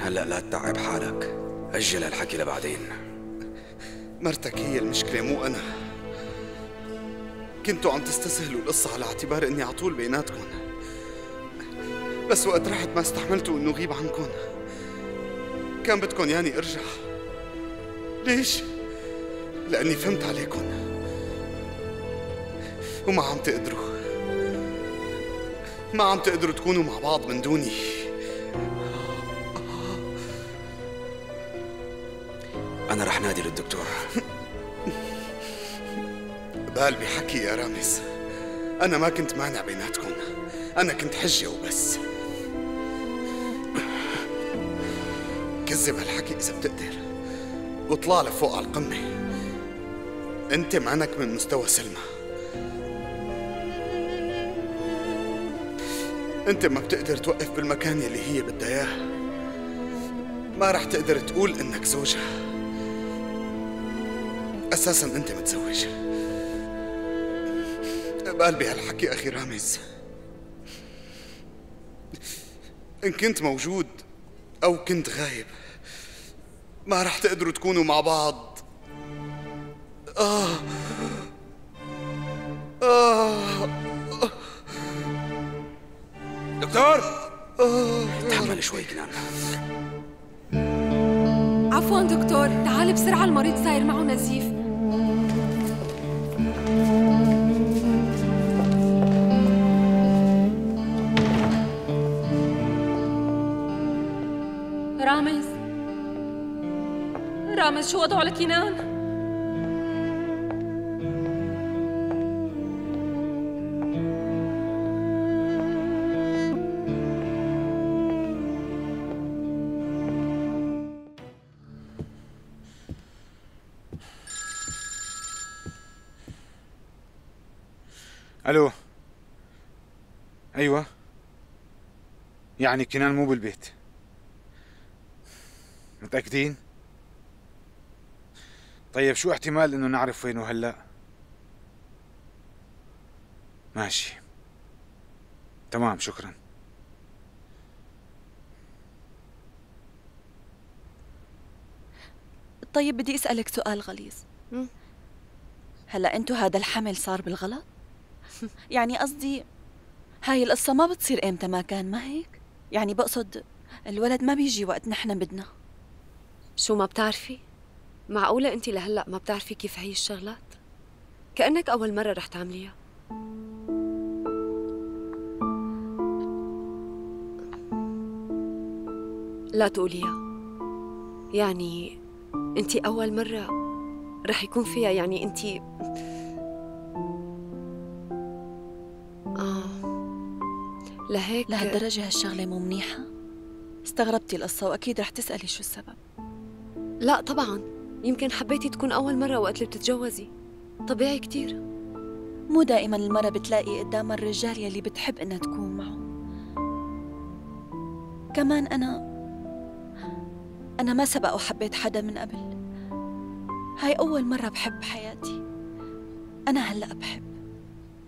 هلأ لا تتعب حالك. أجل هالحكي لبعدين. مرتك هي المشكلة مو أنا. كنتوا عم تستسهلوا القصة على اعتبار إني على طول بيناتكم. بس وقت رحت ما استحملتوا إنه غيب عنكم. كان بدكم ياني أرجع. ليش؟ لأني فهمت عليكم. وما عم تقدروا. ما عم تقدروا تكونوا مع بعض من دوني. بقلبي حكي يا رامز. أنا ما كنت مانع بيناتكم. أنا كنت حجة وبس. كذب هالحكي إذا بتقدر. واطلع لفوق على القمة. أنت معنك من مستوى سلمى. أنت ما بتقدر توقف بالمكان يلي هي بدها إياه. ما رح تقدر تقول إنك زوجها. أساسا أنت متزوج. بقلبي هالحكي أخي رامز. إن كنت موجود أو كنت غايب ما رح تقدروا تكونوا مع بعض. آه. آه. دكتور تحمل شوي كنان عفوا دكتور تعال بسرعة المريض صاير معه نزيف. رامز شو وضعه لكنان؟ ألو أيوه يعني كنان مو بالبيت متأكدين؟ طيب شو احتمال إنه نعرف وينه هلأ؟ ماشي. تمام شكرا. طيب بدي أسألك سؤال غليظ. هلأ أنتو هذا الحمل صار بالغلط؟ يعني قصدي هاي القصة ما بتصير إمتى ما كان ما هيك؟ يعني بقصد الولد ما بيجي وقت نحن بدنا. شو ما بتعرفي؟ معقولة أنت لهلأ ما بتعرفي كيف هي الشغلات؟ كأنك أول مرة رح تعمليها. لا تقوليها. يعني أنت أول مرة رح يكون فيها يعني أنت آه. لهيك لهالدرجة هالشغلة مو منيحة؟ استغربتي القصة وأكيد رح تسألي شو السبب. لا طبعا. يمكن حبيتي تكون أول مرة وقت اللي بتتجوزي. طبيعي كتير. مو دائما المرة بتلاقي قدامها الرجال يلي بتحب إنها تكون معه. كمان أنا أنا ما سبق وحبيت حدا من قبل. هاي أول مرة بحب بحياتي أنا هلأ بحب.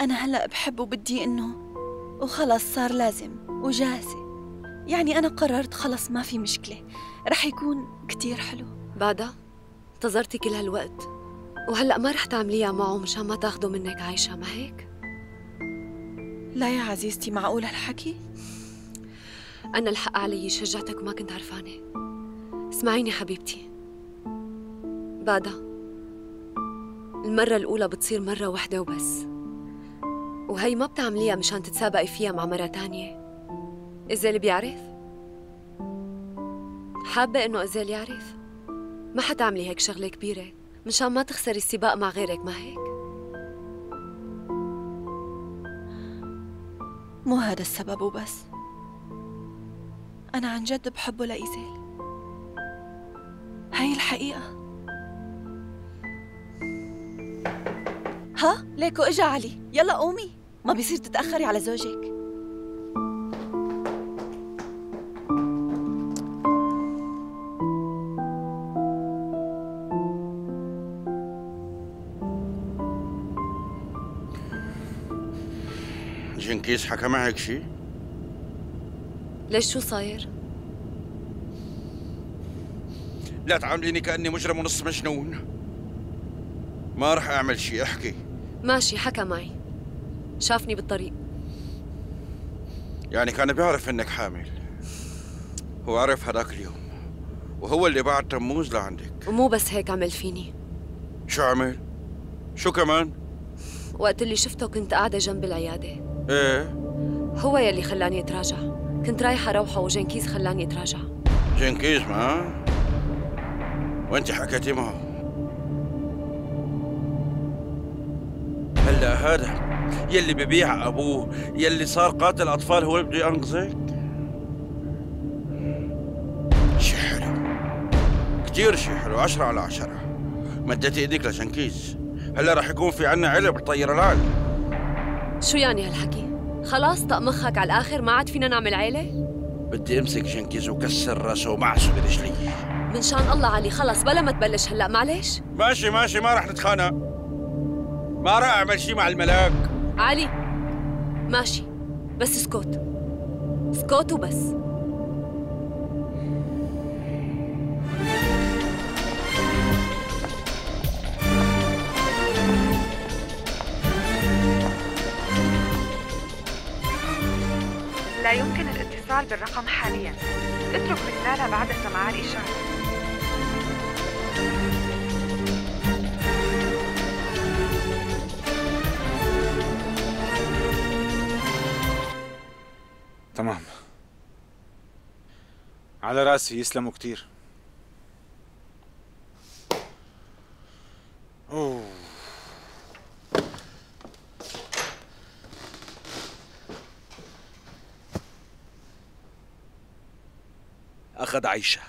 أنا هلأ بحب وبدي إنه وخلص صار لازم وجاهزة. يعني أنا قررت خلص ما في مشكلة. رح يكون كتير حلو. بعدها؟ انتظرتي كل هالوقت وهلأ ما رح تعمليها معه مشان ما تاخده منك عايشة ما هيك؟ لا يا عزيزتي معقول هالحكي؟ أنا الحق علي شجعتك وما كنت عرفانة اسمعيني حبيبتي بعدها المرة الأولى بتصير مرة واحدة وبس وهي ما بتعمليها مشان تتسابقي فيها مع مرة تانية إزال بيعرف؟ حابة إنه إزال يعرف؟ ما حتعملي هيك شغلة كبيرة؟ مشان ما تخسري السباق مع غيرك ما هيك؟ مو هذا السبب وبس. أنا عن جد بحبه لإيزيل. هاي الحقيقة. ها؟ ليكو إجا علي. يلا قومي. ما بيصير تتأخري على زوجك. جنكيز حكى معك شيء؟ ليش شو صاير؟ لا تعامليني كأني مجرم ونص مجنون. ما رح أعمل شيء أحكي. ماشي حكى معي. شافني بالطريق. يعني كان بيعرف إنك حامل. هو عرف هذاك اليوم. وهو اللي بعت تموز لعندك. ومو بس هيك عمل فيني. شو عمل؟ شو كمان؟ وقت اللي شفته كنت قاعدة جنب العيادة. إيه. هو يلي خلاني أتراجع. كنت رايحة روحة وجنكيز خلاني أتراجع. جنكيز ما؟ وأنت حكيتي معه هلا هذا يلي ببيع أبوه يلي صار قاتل أطفال هو اللي بده ينقذك شي حلو كتير شي حلو عشرة على عشرة. مديتي إيدك لجنكيز. هلا رح يكون في عنا علب طيران شو يعني هالحكي؟ خلاص طق مخك على الآخر ما عاد فينا نعمل عيلة؟ بدي امسك جنكيز وكسر راسه ومعسه برجلي. من شان الله علي خلص بلا ما تبلش هلا معلش. ماشي ماشي ما رح نتخانق. ما رح أعمل شي مع الملاك. علي ماشي بس اسكت اسكت وبس. الاتصال بالرقم حاليا. اترك رسالة بعد سماع الإشارة تمام. على رأسي يسلموا كتير. عيشة.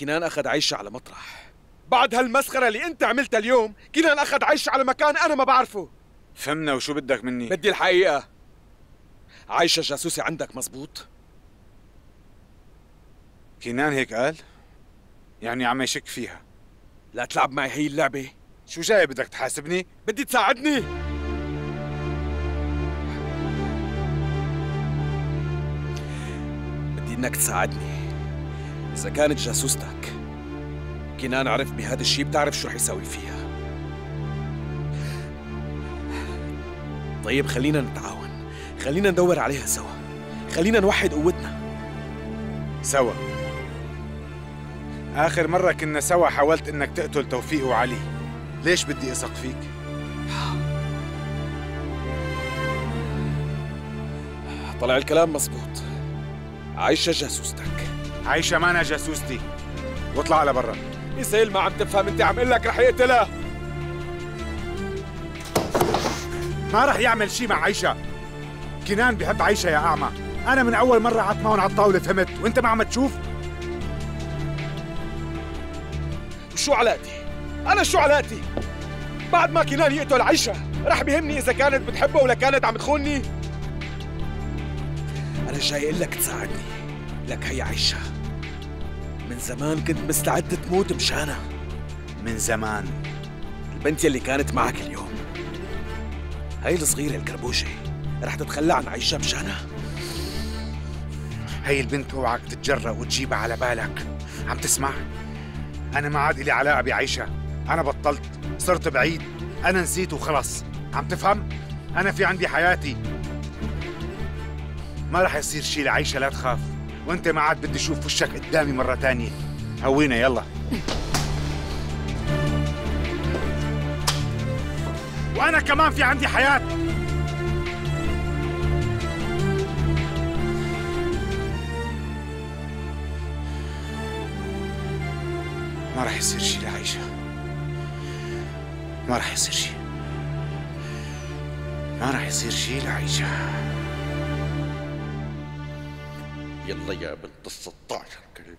كنان أخذ عيشة على مطرح. بعد هالمسخرة اللي أنت عملتها اليوم كنان أخذ عيشة على مكان أنا ما بعرفه. فهمنا وشو بدك مني. بدي الحقيقة. عايشة جاسوسة عندك مزبوط؟ كنان هيك قال؟ يعني عم يشك فيها. لا تلعب معي هي اللعبة. شو جاي بدك تحاسبني؟ بدي تساعدني. بدي إنك تساعدني. إذا كانت جاسوستك كنان عرف بهذا الشيء بتعرف شو رح يساوي فيها. طيب خلينا نتعاون. خلينا ندور عليها سوا. خلينا نوحد قوتنا. سوا. آخر مرة كنا سوا حاولت إنك تقتل توفيق وعلي. ليش بدي أثق فيك؟ طلع الكلام مزبوط. عايشة جاسوستك. عايشة مانا جاسوستي واطلع على برا. إيزيل ما عم تفهم. أنت عم أقول لك رح يقتلها. ما رح يعمل شي مع عايشة. كنان بحب عايشة يا أعمى. أنا من أول مرة قعدت معهم على الطاولة فهمت؟ وأنت ما عم تشوف؟ وشو علاقتي؟ أنا شو علاقتي؟ بعد ما كنان يقتل عيشة رح بيهمني إذا كانت بتحبه ولا كانت عم تخونني؟ أنا جاي أقول لك تساعدني. لك هي عيشة من زمان كنت مستعد تموت مشانها من زمان. البنت يلي كانت معك اليوم. هاي الصغيرة الكربوشة رح تتخلى عن عيشة مشانها هي البنت اوعك تتجرأ وتجيبها على بالك. عم تسمع؟ أنا ما عاد لي علاقة بعيشة. أنا بطلت. صرت بعيد. أنا نسيت وخلص. عم تفهم؟ أنا في عندي حياتي. ما رح يصير شي لعيشة لا تخاف. وانت ما عاد بدي أشوف وشك قدامي مرة تانية. هوينا يلا. وأنا كمان في عندي حياة. ما رح يصير شي لعيشة ما رح يصير شي. ما رح يصير شي لعيشة يلا يا بنت ال 16 كلب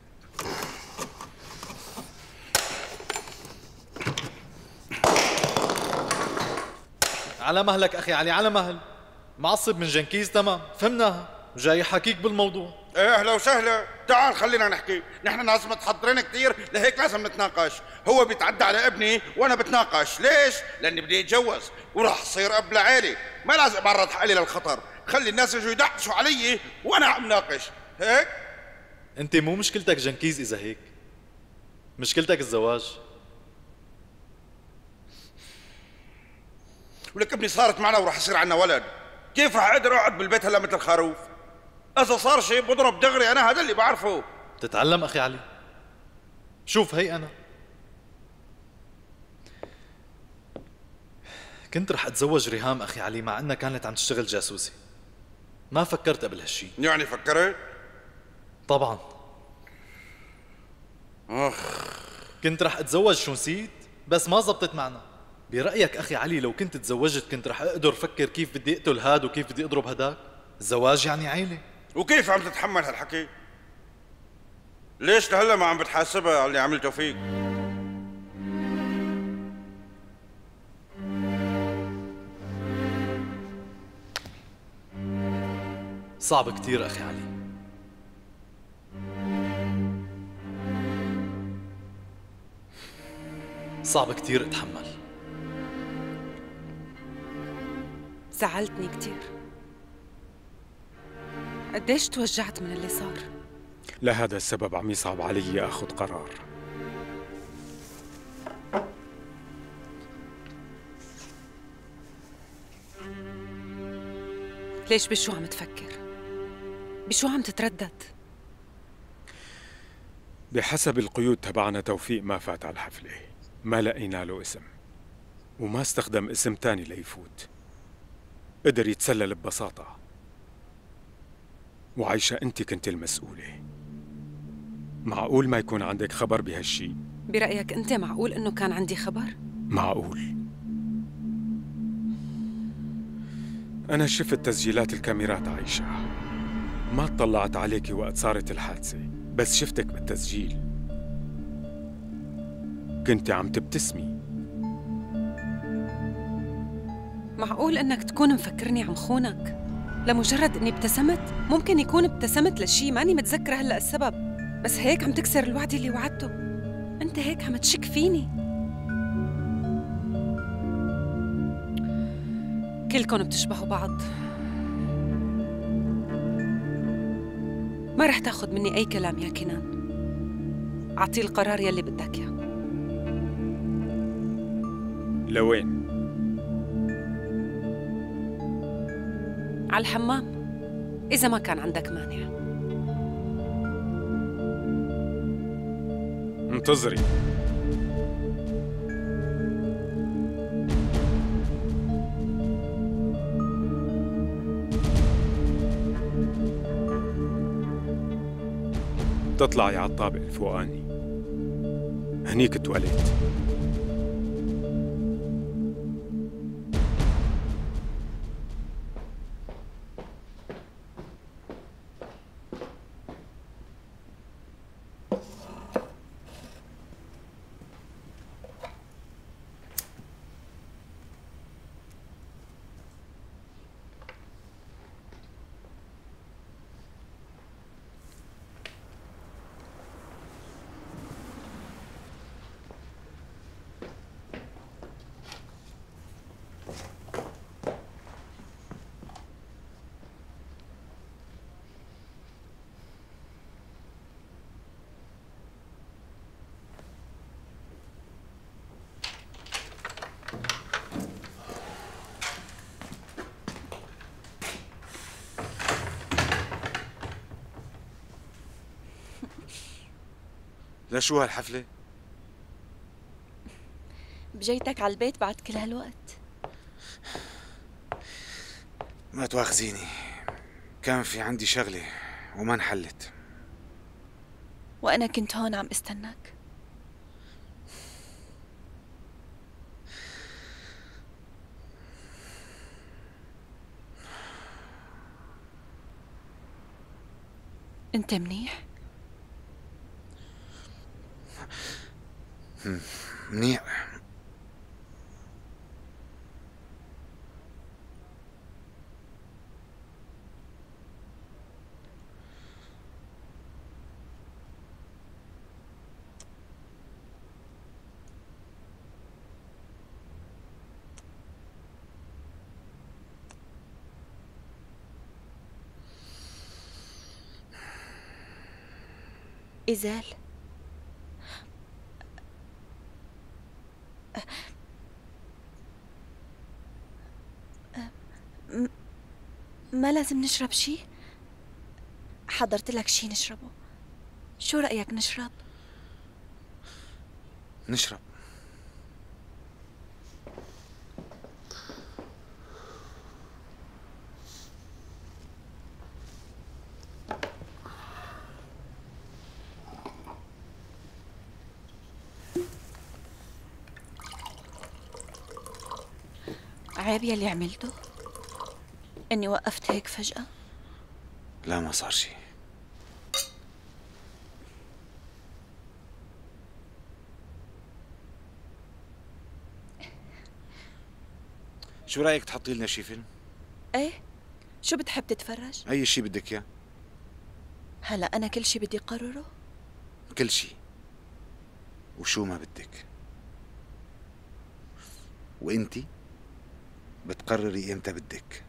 على مهلك أخي علي على مهل. معصب من جنكيز تمام. فهمناها جاي حكيك بالموضوع. إيه أهلا وسهلا. تعال خلينا نحكي. نحن ناس متحضرين كثير لهيك لازم نتناقش. هو بيتعدى على ابني وأنا بتناقش. ليش؟ لاني بدي اتجوز وراح اصير أب لعيلي ما لازم أعرض حالي للخطر. خلي الناس يجوا يدعسوا علي وأنا عم ناقش. هيك؟ انت مو مشكلتك جنكيز إذا هيك. مشكلتك الزواج. ولك ابني صارت معنا وراح يصير عنا ولد. كيف راح أقدر أقعد بالبيت هلا مثل الخروف؟ إذا صار شيء بضرب دغري أنا هذا اللي بعرفه. تتعلم أخي علي. شوف هي أنا. كنت رح أتزوج ريهام أخي علي مع إنها كانت عم تشتغل جاسوسي. ما فكرت قبل هالشي. يعني فكرت؟ طبعا. أخ. كنت رح أتزوج شو نسيت؟ بس ما زبطت معنا. برأيك أخي علي لو كنت تزوجت كنت رح أقدر فكر كيف بدي أقتل هاد وكيف بدي أضرب هداك؟ الزواج يعني عيلة. وكيف عم تتحمل هالحكي؟ ليش لهلا ما عم بتحاسبها على اللي عملته فيك؟ صعب كتير أخي علي. صعب كتير أتحمل. زعلتني كتير. قديش توجعت من اللي صار؟ لهذا السبب عم يصعب علي أخذ قرار. ليش بشو عم تفكر؟ بشو عم تتردد؟ بحسب القيود تبعنا توفيق ما فات على الحفلة. ما لقينا له اسم وما استخدم اسم تاني ليفوت. قدر يتسلل ببساطة. وعايشة أنت كنت المسؤولة. معقول ما يكون عندك خبر بهالشي؟ برأيك أنت معقول إنه كان عندي خبر؟ معقول. أنا شفت تسجيلات الكاميرات عايشة. ما اطلعت عليك وقت صارت الحادثة بس شفتك بالتسجيل. كنت عم تبتسمي. معقول إنك تكون مفكرني عم خونك؟ لمجرد إني ابتسمت؟ ممكن يكون ابتسمت لشي ماني متذكرة هلأ السبب بس هيك عم تكسر الوعد اللي وعدته. أنت هيك عم تشك فيني. كلكم بتشبهوا بعض. ما رح تاخد مني أي كلام يا كنان. أعطي القرار يلي بدك إياه. لوين؟ على الحمام إذا ما كان عندك مانع. انتظري. تطلعي على الطابق الفوقاني. هنيك اتولدت لشو هالحفلة؟ بجيتك على البيت بعد كل هالوقت ما تواخذيني كان في عندي شغلة وما انحلت وأنا كنت هون عم استناك أنت منيح؟ هم، منيح إزال. ما لازم نشرب شي؟ حضرت لك شي نشربه. شو رأيك نشرب؟ نشرب. عيب يلي عملته. إني وقفت هيك فجأة. لا ما صار شي شو رأيك تحطي لنا شي فيلم؟ إيه؟ شو بتحب تتفرج؟ أي شي بدك إياه. هلا أنا كل شي بدي قرره كل شي. وشو ما بدك. وإنتي بتقرري إمتى بدك.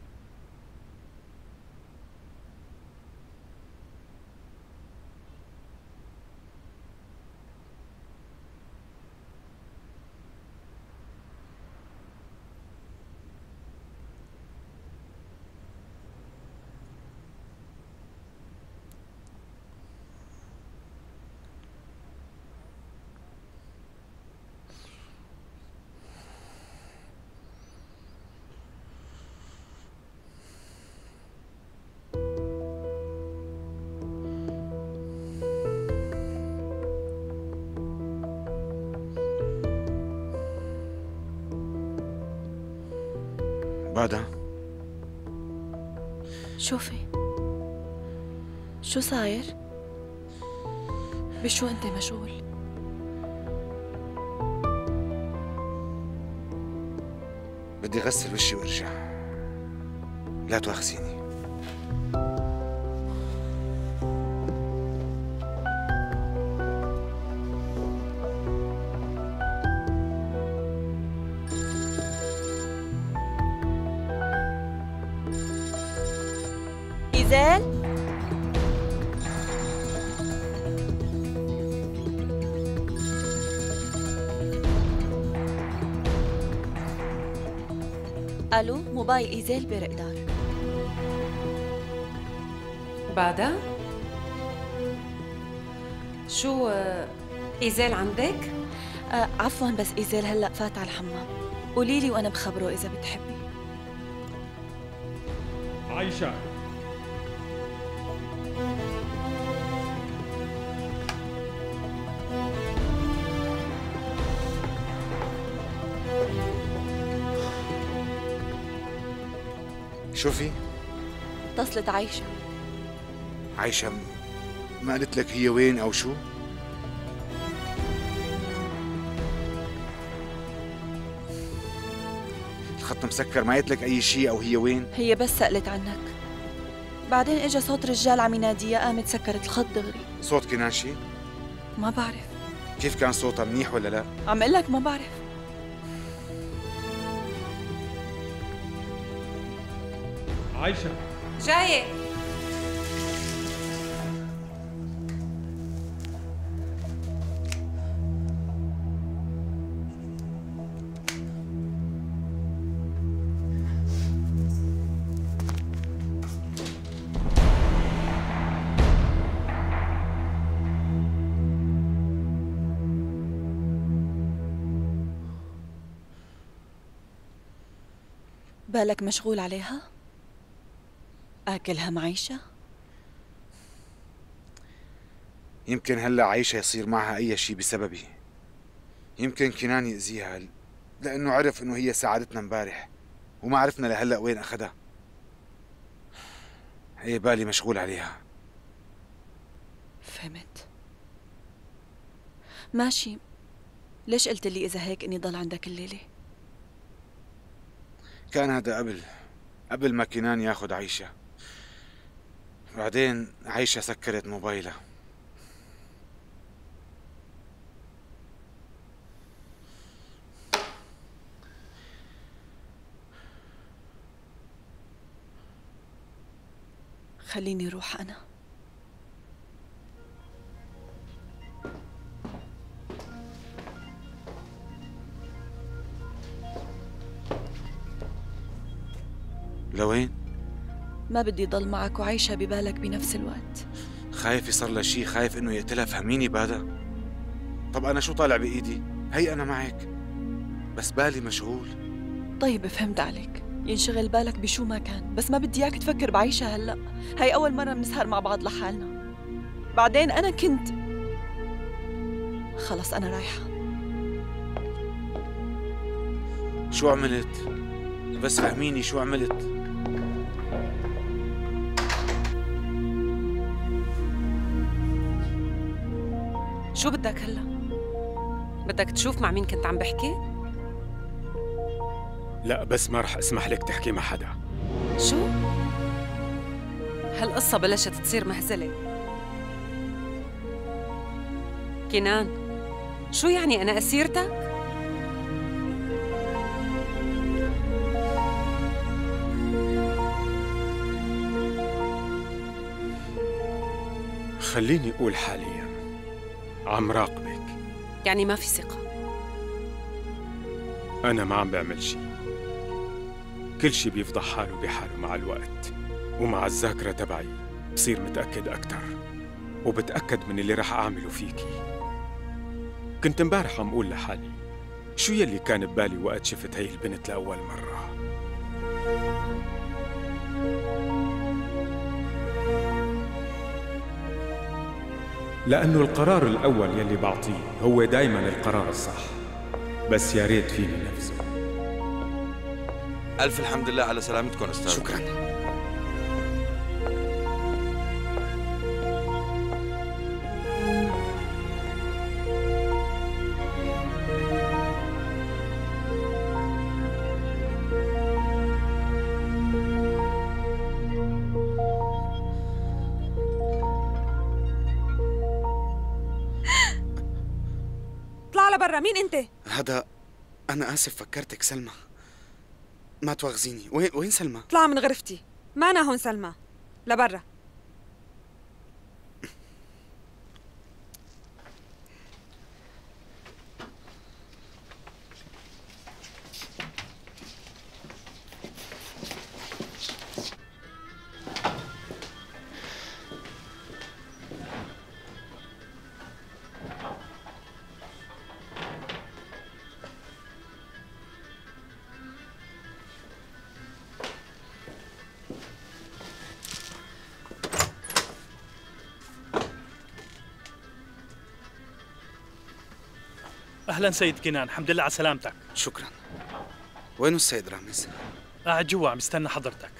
شوفي شو صاير؟ بشو أنت مشغول؟ بدي غسل وشي وأرجع لا تواخذيني موبايل إيزيل برقدار بعدها؟ شو آه، إيزيل عندك؟ آه عفوا بس إيزيل هلأ فات على الحمام. قولي لي وأنا بخبره إذا بتحبي. عايشة. شوفي. اتصلت عايشة. عايشة ما قالت لك هي وين أو شو؟ الخط مسكر ما قالت لك أي شيء أو هي وين؟ هي بس سألت عنك. بعدين اجى صوت رجال عم يناديها قامت سكرت الخط دغري. صوت كنان شي ما بعرف. كيف كان صوتها منيح ولا لا؟ عم أقول لك ما بعرف. عايشة جاية بالك مشغول عليها؟ آكلها معيشة؟ يمكن هلا عايشة يصير معها أي شيء بسببي. يمكن كنان يأذيها لأنه عرف إنه هي ساعدتنا امبارح وما عرفنا لهلأ وين أخدها هي بالي مشغول عليها. فهمت. ماشي. ليش قلت لي إذا هيك إني ضل عندك الليلة؟ كان هذا قبل قبل ما كنان ياخد عيشة. بعدين عيشة سكرت موبايلها خليني روح أنا لوين؟ ما بدي ضل معك وعايشة ببالك بنفس الوقت. خايف يصير لها شيء خايف إنه يقتلها. فهميني بادا طب أنا شو طالع بإيدي؟ هي أنا معك. بس بالي مشغول. طيب فهمت عليك. ينشغل بالك بشو ما كان. بس ما بدي إياك تفكر بعيشة هلأ. هاي أول مرة بنسهر مع بعض لحالنا. بعدين أنا كنت. خلص أنا رايحة. شو عملت؟ بس فهميني شو عملت. شو بدك هلا؟ بدك تشوف مع مين كنت عم بحكي؟ لا بس ما رح أسمح لك تحكي مع حدا شو؟ هالقصة بلشت تصير مهزلة كنان شو يعني أنا أسيرتك؟ خليني أقول حاليا عم راقبك. يعني ما في ثقة. أنا ما عم بعمل شي. كل شي بيفضح حاله بحاله مع الوقت ومع الذاكرة تبعي. بصير متأكد أكتر وبتأكد من اللي رح أعمله فيكي. كنت امبارح عم أقول لحالي شو يلي كان ببالي وقت شفت هي البنت لأول مرة؟ لأنه القرار الأول يلي بعطيه هو دايما القرار الصح. بس يا ريت فيني نفذه ألف الحمد لله على سلامتكم أستاذ. شكرا. مين انت؟ هذا أنا آسف فكرتك سلمى. ما تواخذيني. وين وين سلمى؟ اطلع من غرفتي. ما أنا هون سلمى. لبرا. أهلا سيد كنان الحمد لله على سلامتك. شكرا. وين السيد رامز؟ قاعد جوا عم يستنى حضرتك.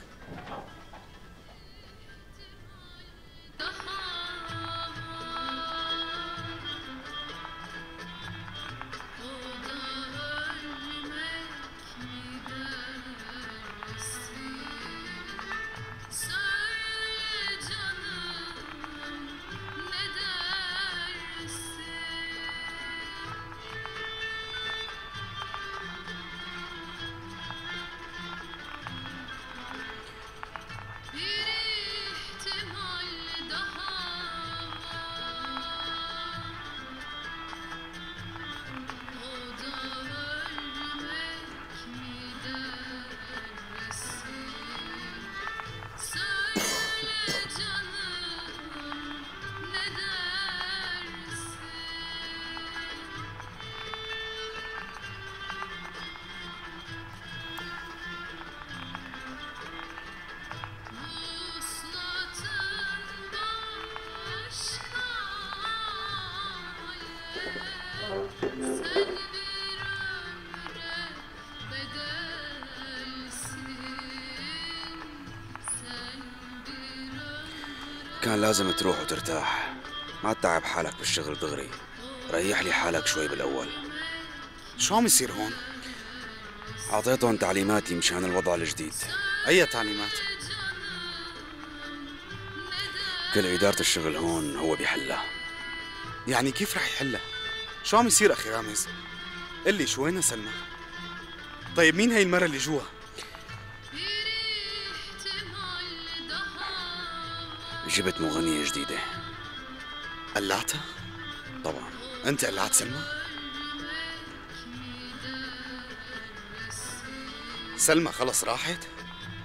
كان لازم تروح وترتاح ما تتعب حالك بالشغل دغري ريح لي حالك شوي بالأول شو عم يصير هون؟ أعطيتهم تعليماتي مشان الوضع الجديد أي تعليمات؟ كل إدارة الشغل هون هو بيحلها يعني كيف رح يحلها؟ شو عم يصير أخي رامز؟ قل لي شو وينها سلمى؟ طيب مين هي المرة اللي جوا؟ جبت مغنية جديدة قلعتها؟ طبعا أنت قلعت سلمى؟ سلمى خلص راحت؟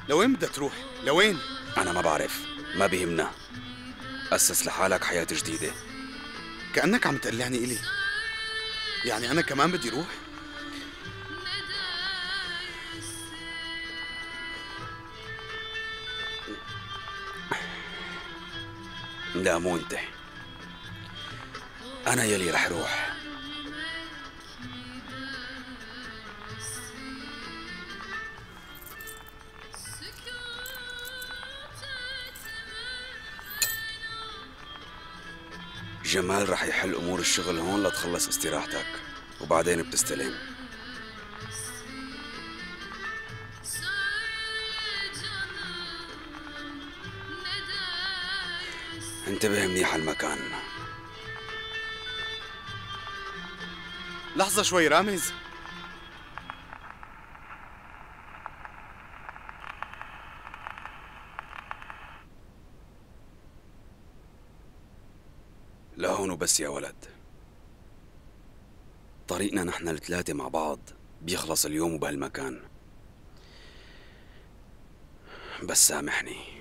لوين بدها تروح؟ لوين؟ أنا ما بعرف ما بيهمنا أسس لحالك حياة جديدة كأنك عم تقلعني إلي يعني أنا كمان بدي روح؟ لا مو انت أنا يلي رح روح. جمال رح يحل أمور الشغل هون لتخلص استراحتك وبعدين بتستلم. انتبه منيح على المكان. لحظة شوي رامز. لهون وبس يا ولد. طريقنا نحن الثلاثة مع بعض بيخلص اليوم وبهالمكان. بس سامحني.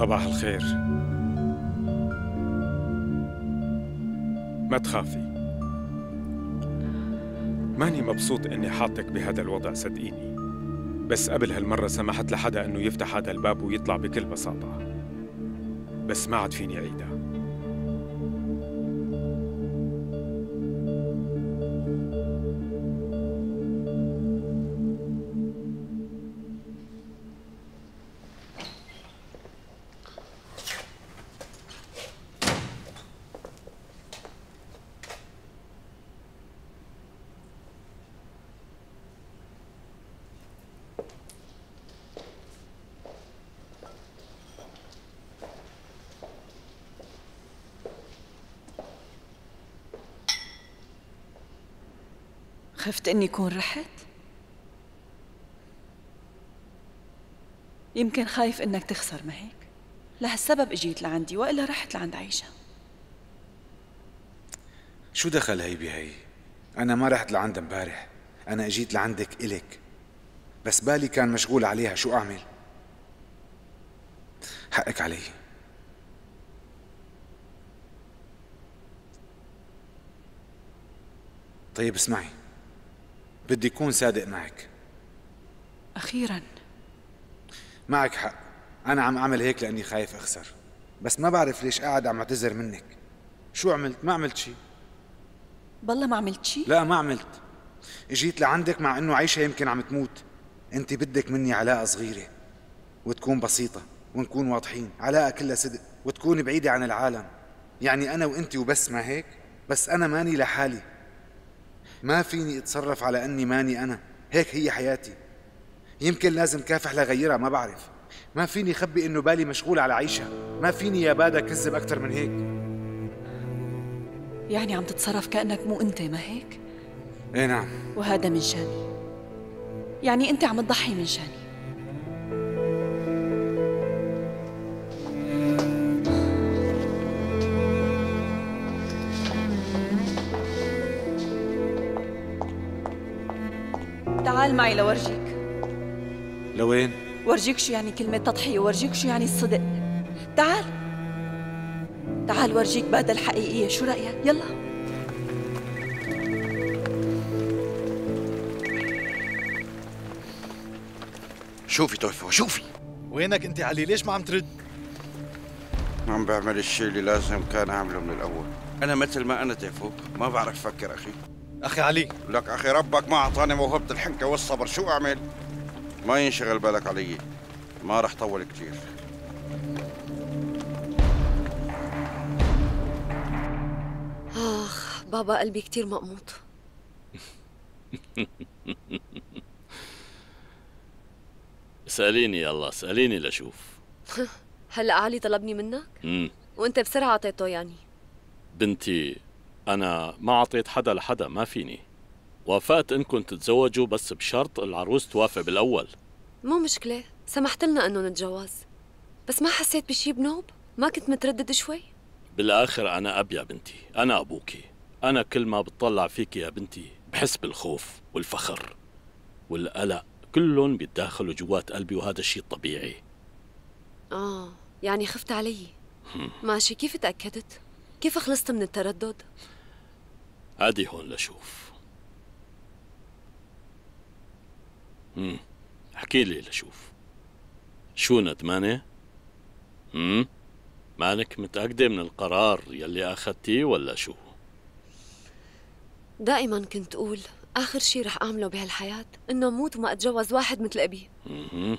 صباح الخير. ما تخافي. ماني مبسوط إني حاطك بهذا الوضع صدقيني. بس قبل هالمرة سمحت لحدا إنه يفتح هذا الباب ويطلع بكل بساطة. بس ما عاد فيني عيدها إني كون رحت؟ يمكن خايف إنك تخسر ما هيك. لهالسبب إجيت لعندي وإلا رحت لعند عيشه شو دخل هي بهي؟ أنا ما رحت لعند امبارح أنا أجيت لعندك إلك. بس بالي كان مشغول عليها. شو أعمل؟ حقك علي. طيب اسمعي. بدي أكون صادق معك. أخيرا. معك حق. أنا عم أعمل هيك لأني خايف أخسر. بس ما بعرف ليش قاعد عم أعتذر منك. شو عملت؟ ما عملت شي. بالله ما عملت شيء لا ما عملت. إجيت لعندك مع إنه عيشة يمكن عم تموت. أنت بدك مني علاقة صغيرة وتكون بسيطة ونكون واضحين. علاقة كلها صدق وتكون بعيدة عن العالم. يعني أنا وأنت وبس ما هيك؟ بس أنا ماني لحالي. ما فيني اتصرف على اني ماني أنا. هيك هي حياتي. يمكن لازم كافح لغيرها ما بعرف. ما فيني خبي انه بالي مشغول على عيشة ما فيني يا بادا كذب أكثر من هيك. يعني عم تتصرف كأنك مو أنت ما هيك؟ إيه نعم. وهذا من شاني. يعني أنت عم تضحي من شاني. تعال معي لورجيك. لوين؟ ورجيك شو يعني كلمة تضحية؟ ورجيك شو يعني الصدق تعال. تعال ورجيك بادا الحقيقية. شو رأيك؟ يلا. شوفي توفى شوفي. وينك أنت علي؟ ليش ما عم ترد؟ عم بعمل الشيء اللي لازم كان أعمله من الأول. أنا مثل ما أنا تيفو ما بعرف أفكر أخي. أخي علي. لك أخي ربك ما أعطاني موهبة الحنكة والصبر. شو أعمل؟ ما ينشغل بالك علي. ما رح طول كثير آخ بابا قلبي كتير مقموط. اسأليني يلا اسأليني لشوف هلأ علي طلبني منك؟ مم. وأنت بسرعة أعطيته يعني. بنتي أنا ما أعطيت حدا لحدا ما فيني. وافقت إنكم تتزوجوا بس بشرط العروس توافق بالأول. مو مشكلة. سمحت لنا إنه نتجوز. بس ما حسيت بشي بنوب؟ ما كنت متردد شوي؟ بالآخر أنا أب يا بنتي. أنا أبوكي. أنا كل ما بتطلع فيك يا بنتي بحس بالخوف والفخر والقلق. كلهم بيتداخلوا جوات قلبي وهذا الشيء طبيعي. آه يعني خفت علي. ماشي كيف تأكدت؟ كيف خلصت من التردد عادي هون لشوف امم احكي لي لشوف شو ندمانة؟ امم مانك متأكدة من القرار يلي أخذتيه ولا شو؟ دائما كنت أقول آخر شي رح أعمله بهالحياة إنه موت وما أتجوز واحد مثل أبي.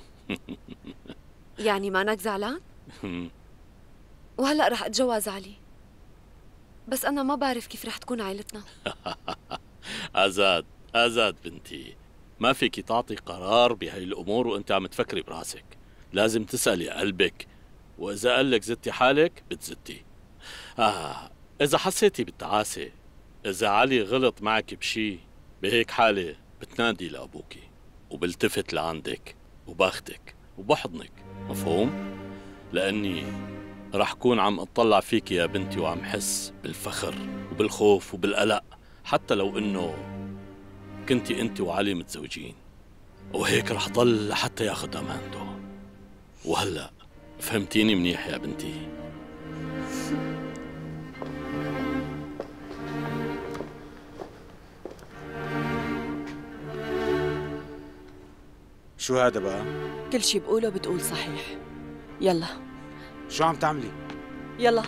يعني مانك زعلان؟ وهلأ رح أتجوز علي بس أنا ما بعرف كيف رح تكون عائلتنا. آزاد آزاد بنتي ما فيك تعطي قرار بهاي الأمور وأنت عم تفكري براسك. لازم تسألي قلبك وإذا قال لك زدتي حالك بتزدي آه إذا حسيتي بالتعاسة إذا علي غلط معك بشي بهيك حالة بتنادي لأبوكي وبلتفت لعندك وباخدك وبحضنك مفهوم؟ لأني رح كون عم اطلع فيك يا بنتي وعم حس بالفخر وبالخوف وبالقلق حتى لو إنه كنتي أنت وعلي متزوجين. وهيك رح ضل لحتى ياخد أمانته. وهلأ فهمتيني منيح يا بنتي؟ شو هذا بقى؟ كل شي بقوله بتقول صحيح. يلا. شو عم تعملي؟ يلا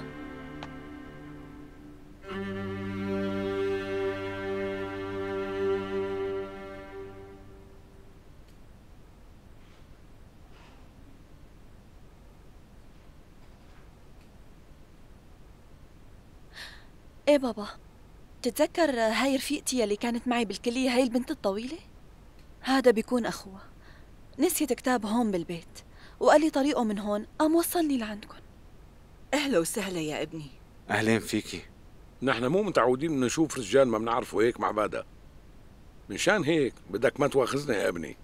إيه بابا تتذكر هاي رفيقتي اللي كانت معي بالكلية هاي البنت الطويلة؟ هذا بيكون أخوها نسيت كتاب هون بالبيت وقال لي طريقه من هون قام وصلني لعندكم. أهلا وسهلا يا ابني. أهلين فيكي. نحن مو متعودين نشوف رجال ما بنعرفه هيك مع بعضها منشان هيك؟ بدك ما تواخذنا يا ابني.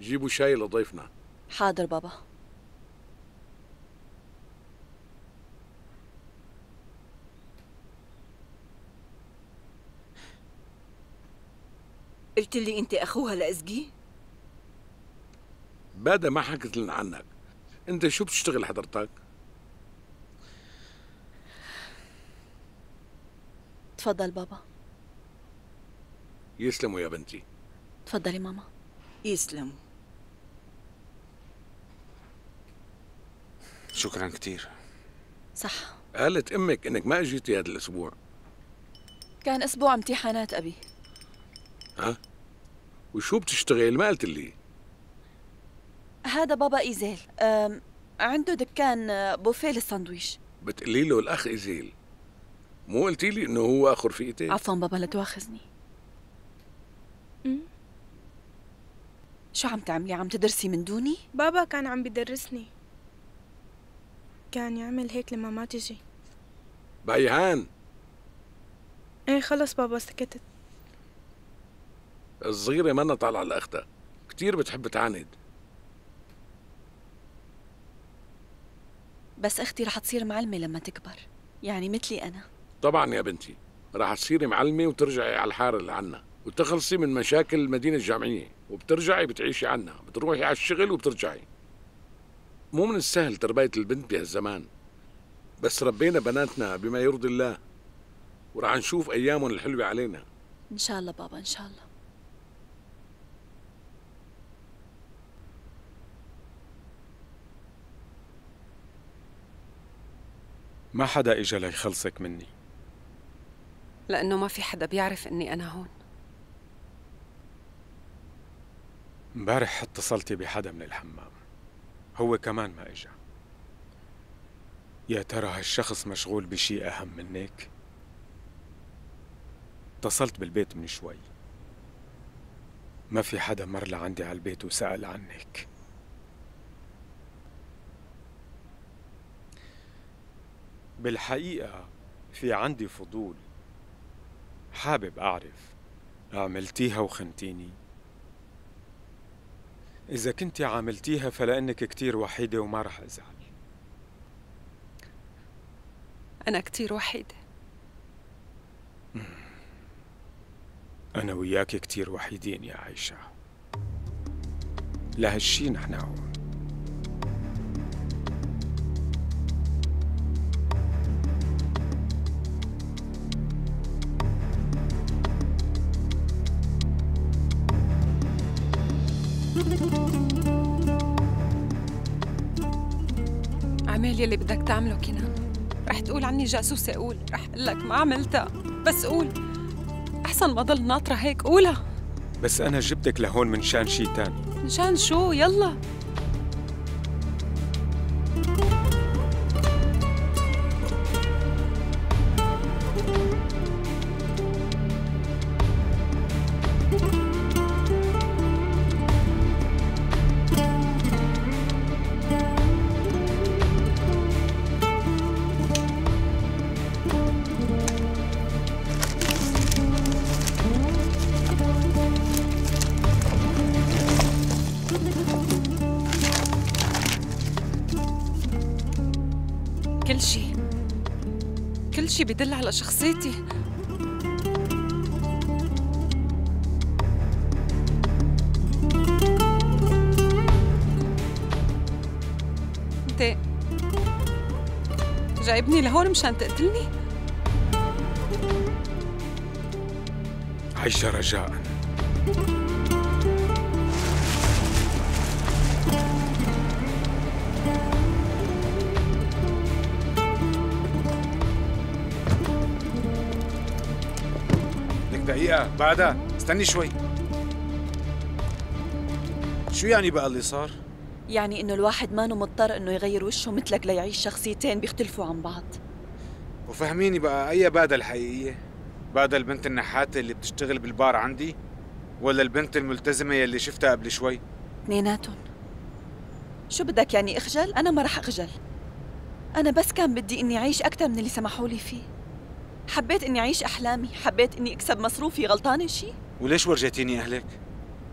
جيبوا شاي لضيفنا. حاضر بابا. قلت لي أنت أخوها لأزقي بادا ما حكت لنا عنك؟ انت شو بتشتغل حضرتك؟ تفضل بابا. يسلموا يا بنتي. تفضلي ماما. يسلم شكرا كثير صح. قالت أمك إنك ما أجيتي هذا الأسبوع. كان أسبوع امتحانات أبي. ها؟ وشو بتشتغل؟ ما قلت لي. هذا بابا إيزيل. عنده دكان آه، بوفيه للساندويش. بتقولي له الأخ إيزيل. مو قلتي لي إنه هو اخو رفيقتي عفوا بابا لا تواخذني. شو عم تعملي؟ عم تدرسي من دوني؟ بابا كان عم بيدرسني. كان يعمل هيك لما ما تجي. بيهان. إيه خلص بابا سكتت. الصغيرة منا طالعة لأختها. كتير بتحب تعاند. بس أختي رح تصير معلمة لما تكبر. يعني مثلي أنا. طبعا يا بنتي. راح تصيري معلمة وترجعي على الحارة اللي عنا. وتخلصي من مشاكل المدينة الجامعية. وبترجعي بتعيشي عنا. بتروحي على الشغل وبترجعي. مو من السهل تربية البنت بهالزمان. بس ربينا بناتنا بما يرضي الله. وراح نشوف أيامهم الحلوة علينا. إن شاء الله بابا إن شاء الله. ما حدا إجا ليخلصك مني. لأنه ما في حدا بيعرف إني أنا هون. امبارح اتصلتي بحدا من الحمام. هو كمان ما إجا. يا ترى هالشخص مشغول بشي أهم منك؟ اتصلت بالبيت من شوي. ما في حدا مر لعندي على البيت وسأل عنك. بالحقيقة في عندي فضول. حابب أعرف عملتيها وخنتيني؟ إذا كنتي عاملتيها فلأنك كتير وحيدة وما رح أزعل. أنا كتير وحيدة. أنا وياك كتير وحيدين يا عايشة. لهالشي نحن هون. اعمل يلي بدك تعمله كنان رح تقول عني جاسوسة قول رح أقول لك ما عملتها. بس قول. أحسن ما ضل ناطرة هيك قولها. بس أنا جبتك لهون من شان شي تاني. مشان شو؟ يلا. كل شي. كل شي بدل على شخصيتي. انت جايبني لهون مشان تقتلني؟ عيشة رجاء. بعدها استني شوي شو يعني بقى اللي صار؟ يعني إنه الواحد مانو مضطر إنه يغير وشه مثلك ليعيش شخصيتين بيختلفوا عن بعض وفهميني بقى أي بادا الحقيقية؟ بادا البنت النحاتة اللي بتشتغل بالبار عندي؟ ولا البنت الملتزمة يلي شفتها قبل شوي؟ اثنيناتهم شو بدك يعني إخجل؟ أنا ما رح أخجل أنا بس كان بدي إني أعيش أكثر من اللي سمحوا لي فيه حبيت إني أعيش أحلامي حبيت إني أكسب مصروفي غلطانة شي؟ وليش ورجيتيني أهلك؟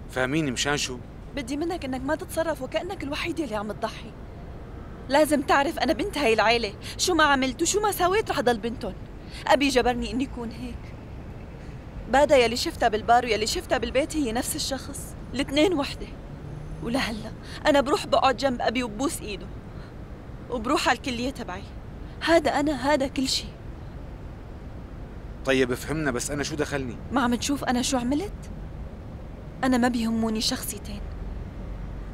فهميني مشان شو؟ بدي منك إنك ما تتصرف وكأنك الوحيدة اللي عم تضحي. لازم تعرف أنا بنت هاي العيلة شو ما عملت وشو ما سويت رح ضل بنتهم. أبي جبرني إني اكون هيك. بادا يلي شفتها بالبار ويلي شفتها بالبيت هي نفس الشخص الاثنين وحدة. ولهلا أنا بروح بقعد جنب أبي وببوس إيده. وبروح على الكلية تبعي. هذا أنا هذا كل شيء طيب فهمنا بس أنا شو دخلني؟ ما عم تشوف أنا شو عملت؟ أنا ما بيهموني شخصيتين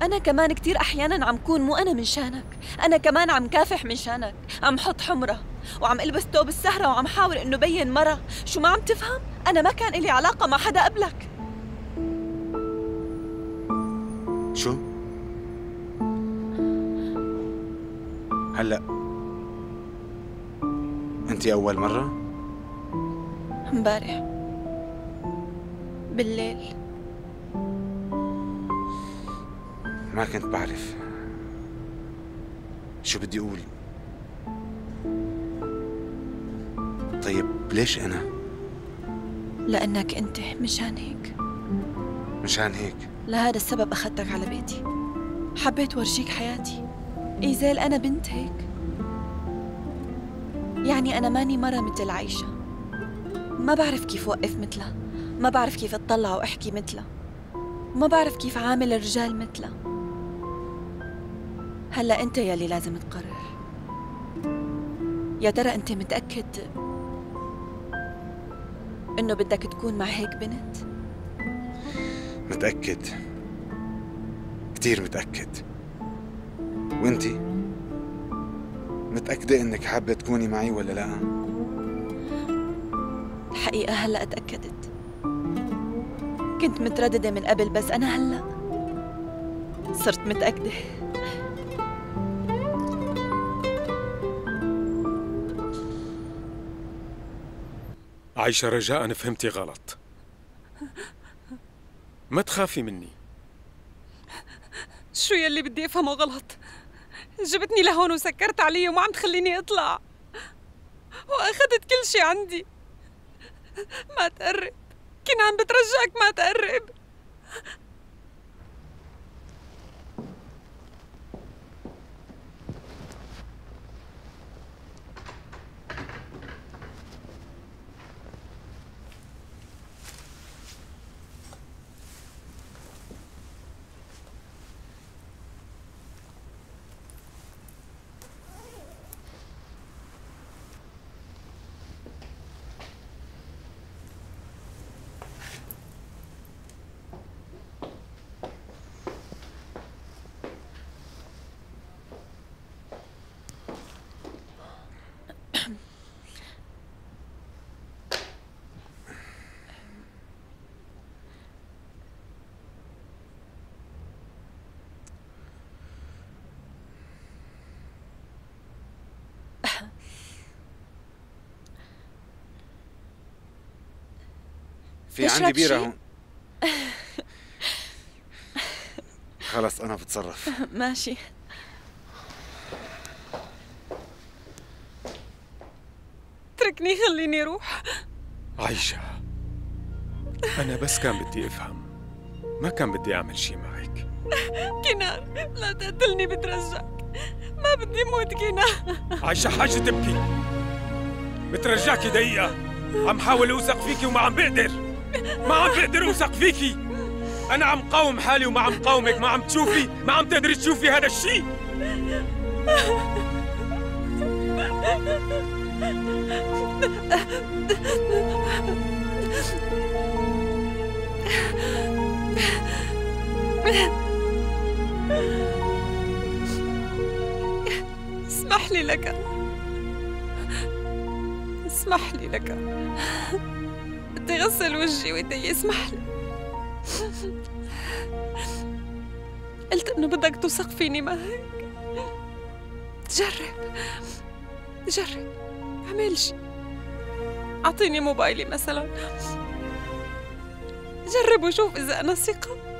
أنا كمان كتير أحيانا عم كون مو أنا من شانك. أنا كمان عم كافح من شانك. عم حط حمرة وعم ألبس توب السهرة وعم حاول إنه بين مرة. شو ما عم تفهم؟ أنا ما كان إلي علاقة مع حدا قبلك. شو؟ هلأ أنت أول مرة؟ امبارح. بالليل. ما كنت بعرف. شو بدي أقول؟ طيب ليش أنا؟ لأنك أنت مشان هيك. مشان هيك؟ لهذا السبب أخذتك على بيتي. حبيت ورجيك حياتي. إيزيل أنا بنت هيك. يعني أنا ماني مرة مثل عايشة. ما بعرف كيف وقف مثلها. ما بعرف كيف اطلع واحكي مثلها. ما بعرف كيف عامل الرجال مثلها. هلا انت يلي لازم تقرر. يا ترى انت متأكد انه بدك تكون مع هيك بنت؟ متأكد. كتير متأكد. وانتي؟ متأكدة انك حابة تكوني معي ولا لا؟ الحقيقة هلأ تأكدت كنت مترددة من قبل بس أنا هلأ صرت متأكدة. عايشة رجاء فهمتي غلط. ما تخافي مني. شو يلي بدي أفهمه غلط؟ جبتني لهون وسكرت علي وما عم تخليني أطلع. وأخذت كل شي عندي. ما تقرب كنان بترجاك ما تقرب في عندي بيرة شي؟ هون. خلص أنا بتصرف. ماشي. اتركني خليني روح عايشة. أنا بس كان بدي أفهم. ما كان بدي أعمل شي معك. كنان لا تقتلني بترجاك ما بدي موت كنان عايشة حاجة تبكي. بترجاكي دقيقة. عم حاول أوثق فيكي وما عم بقدر. ما عم بقدر أوثق فيكي. أنا عم قاوم حالي وما عم قاومك. ما عم تشوفي. ما عم تقدري تشوفي هذا الشيء. اسمح لي لك. اسمح لي لك. بدي غسل وجهي وايدي اسمح لي. قلت إنه بدك توثق فيني ما هيك. جرب. جرب. اعمل شي. أعطيني موبايلي مثلا. جرب وشوف إذا أنا ثقة.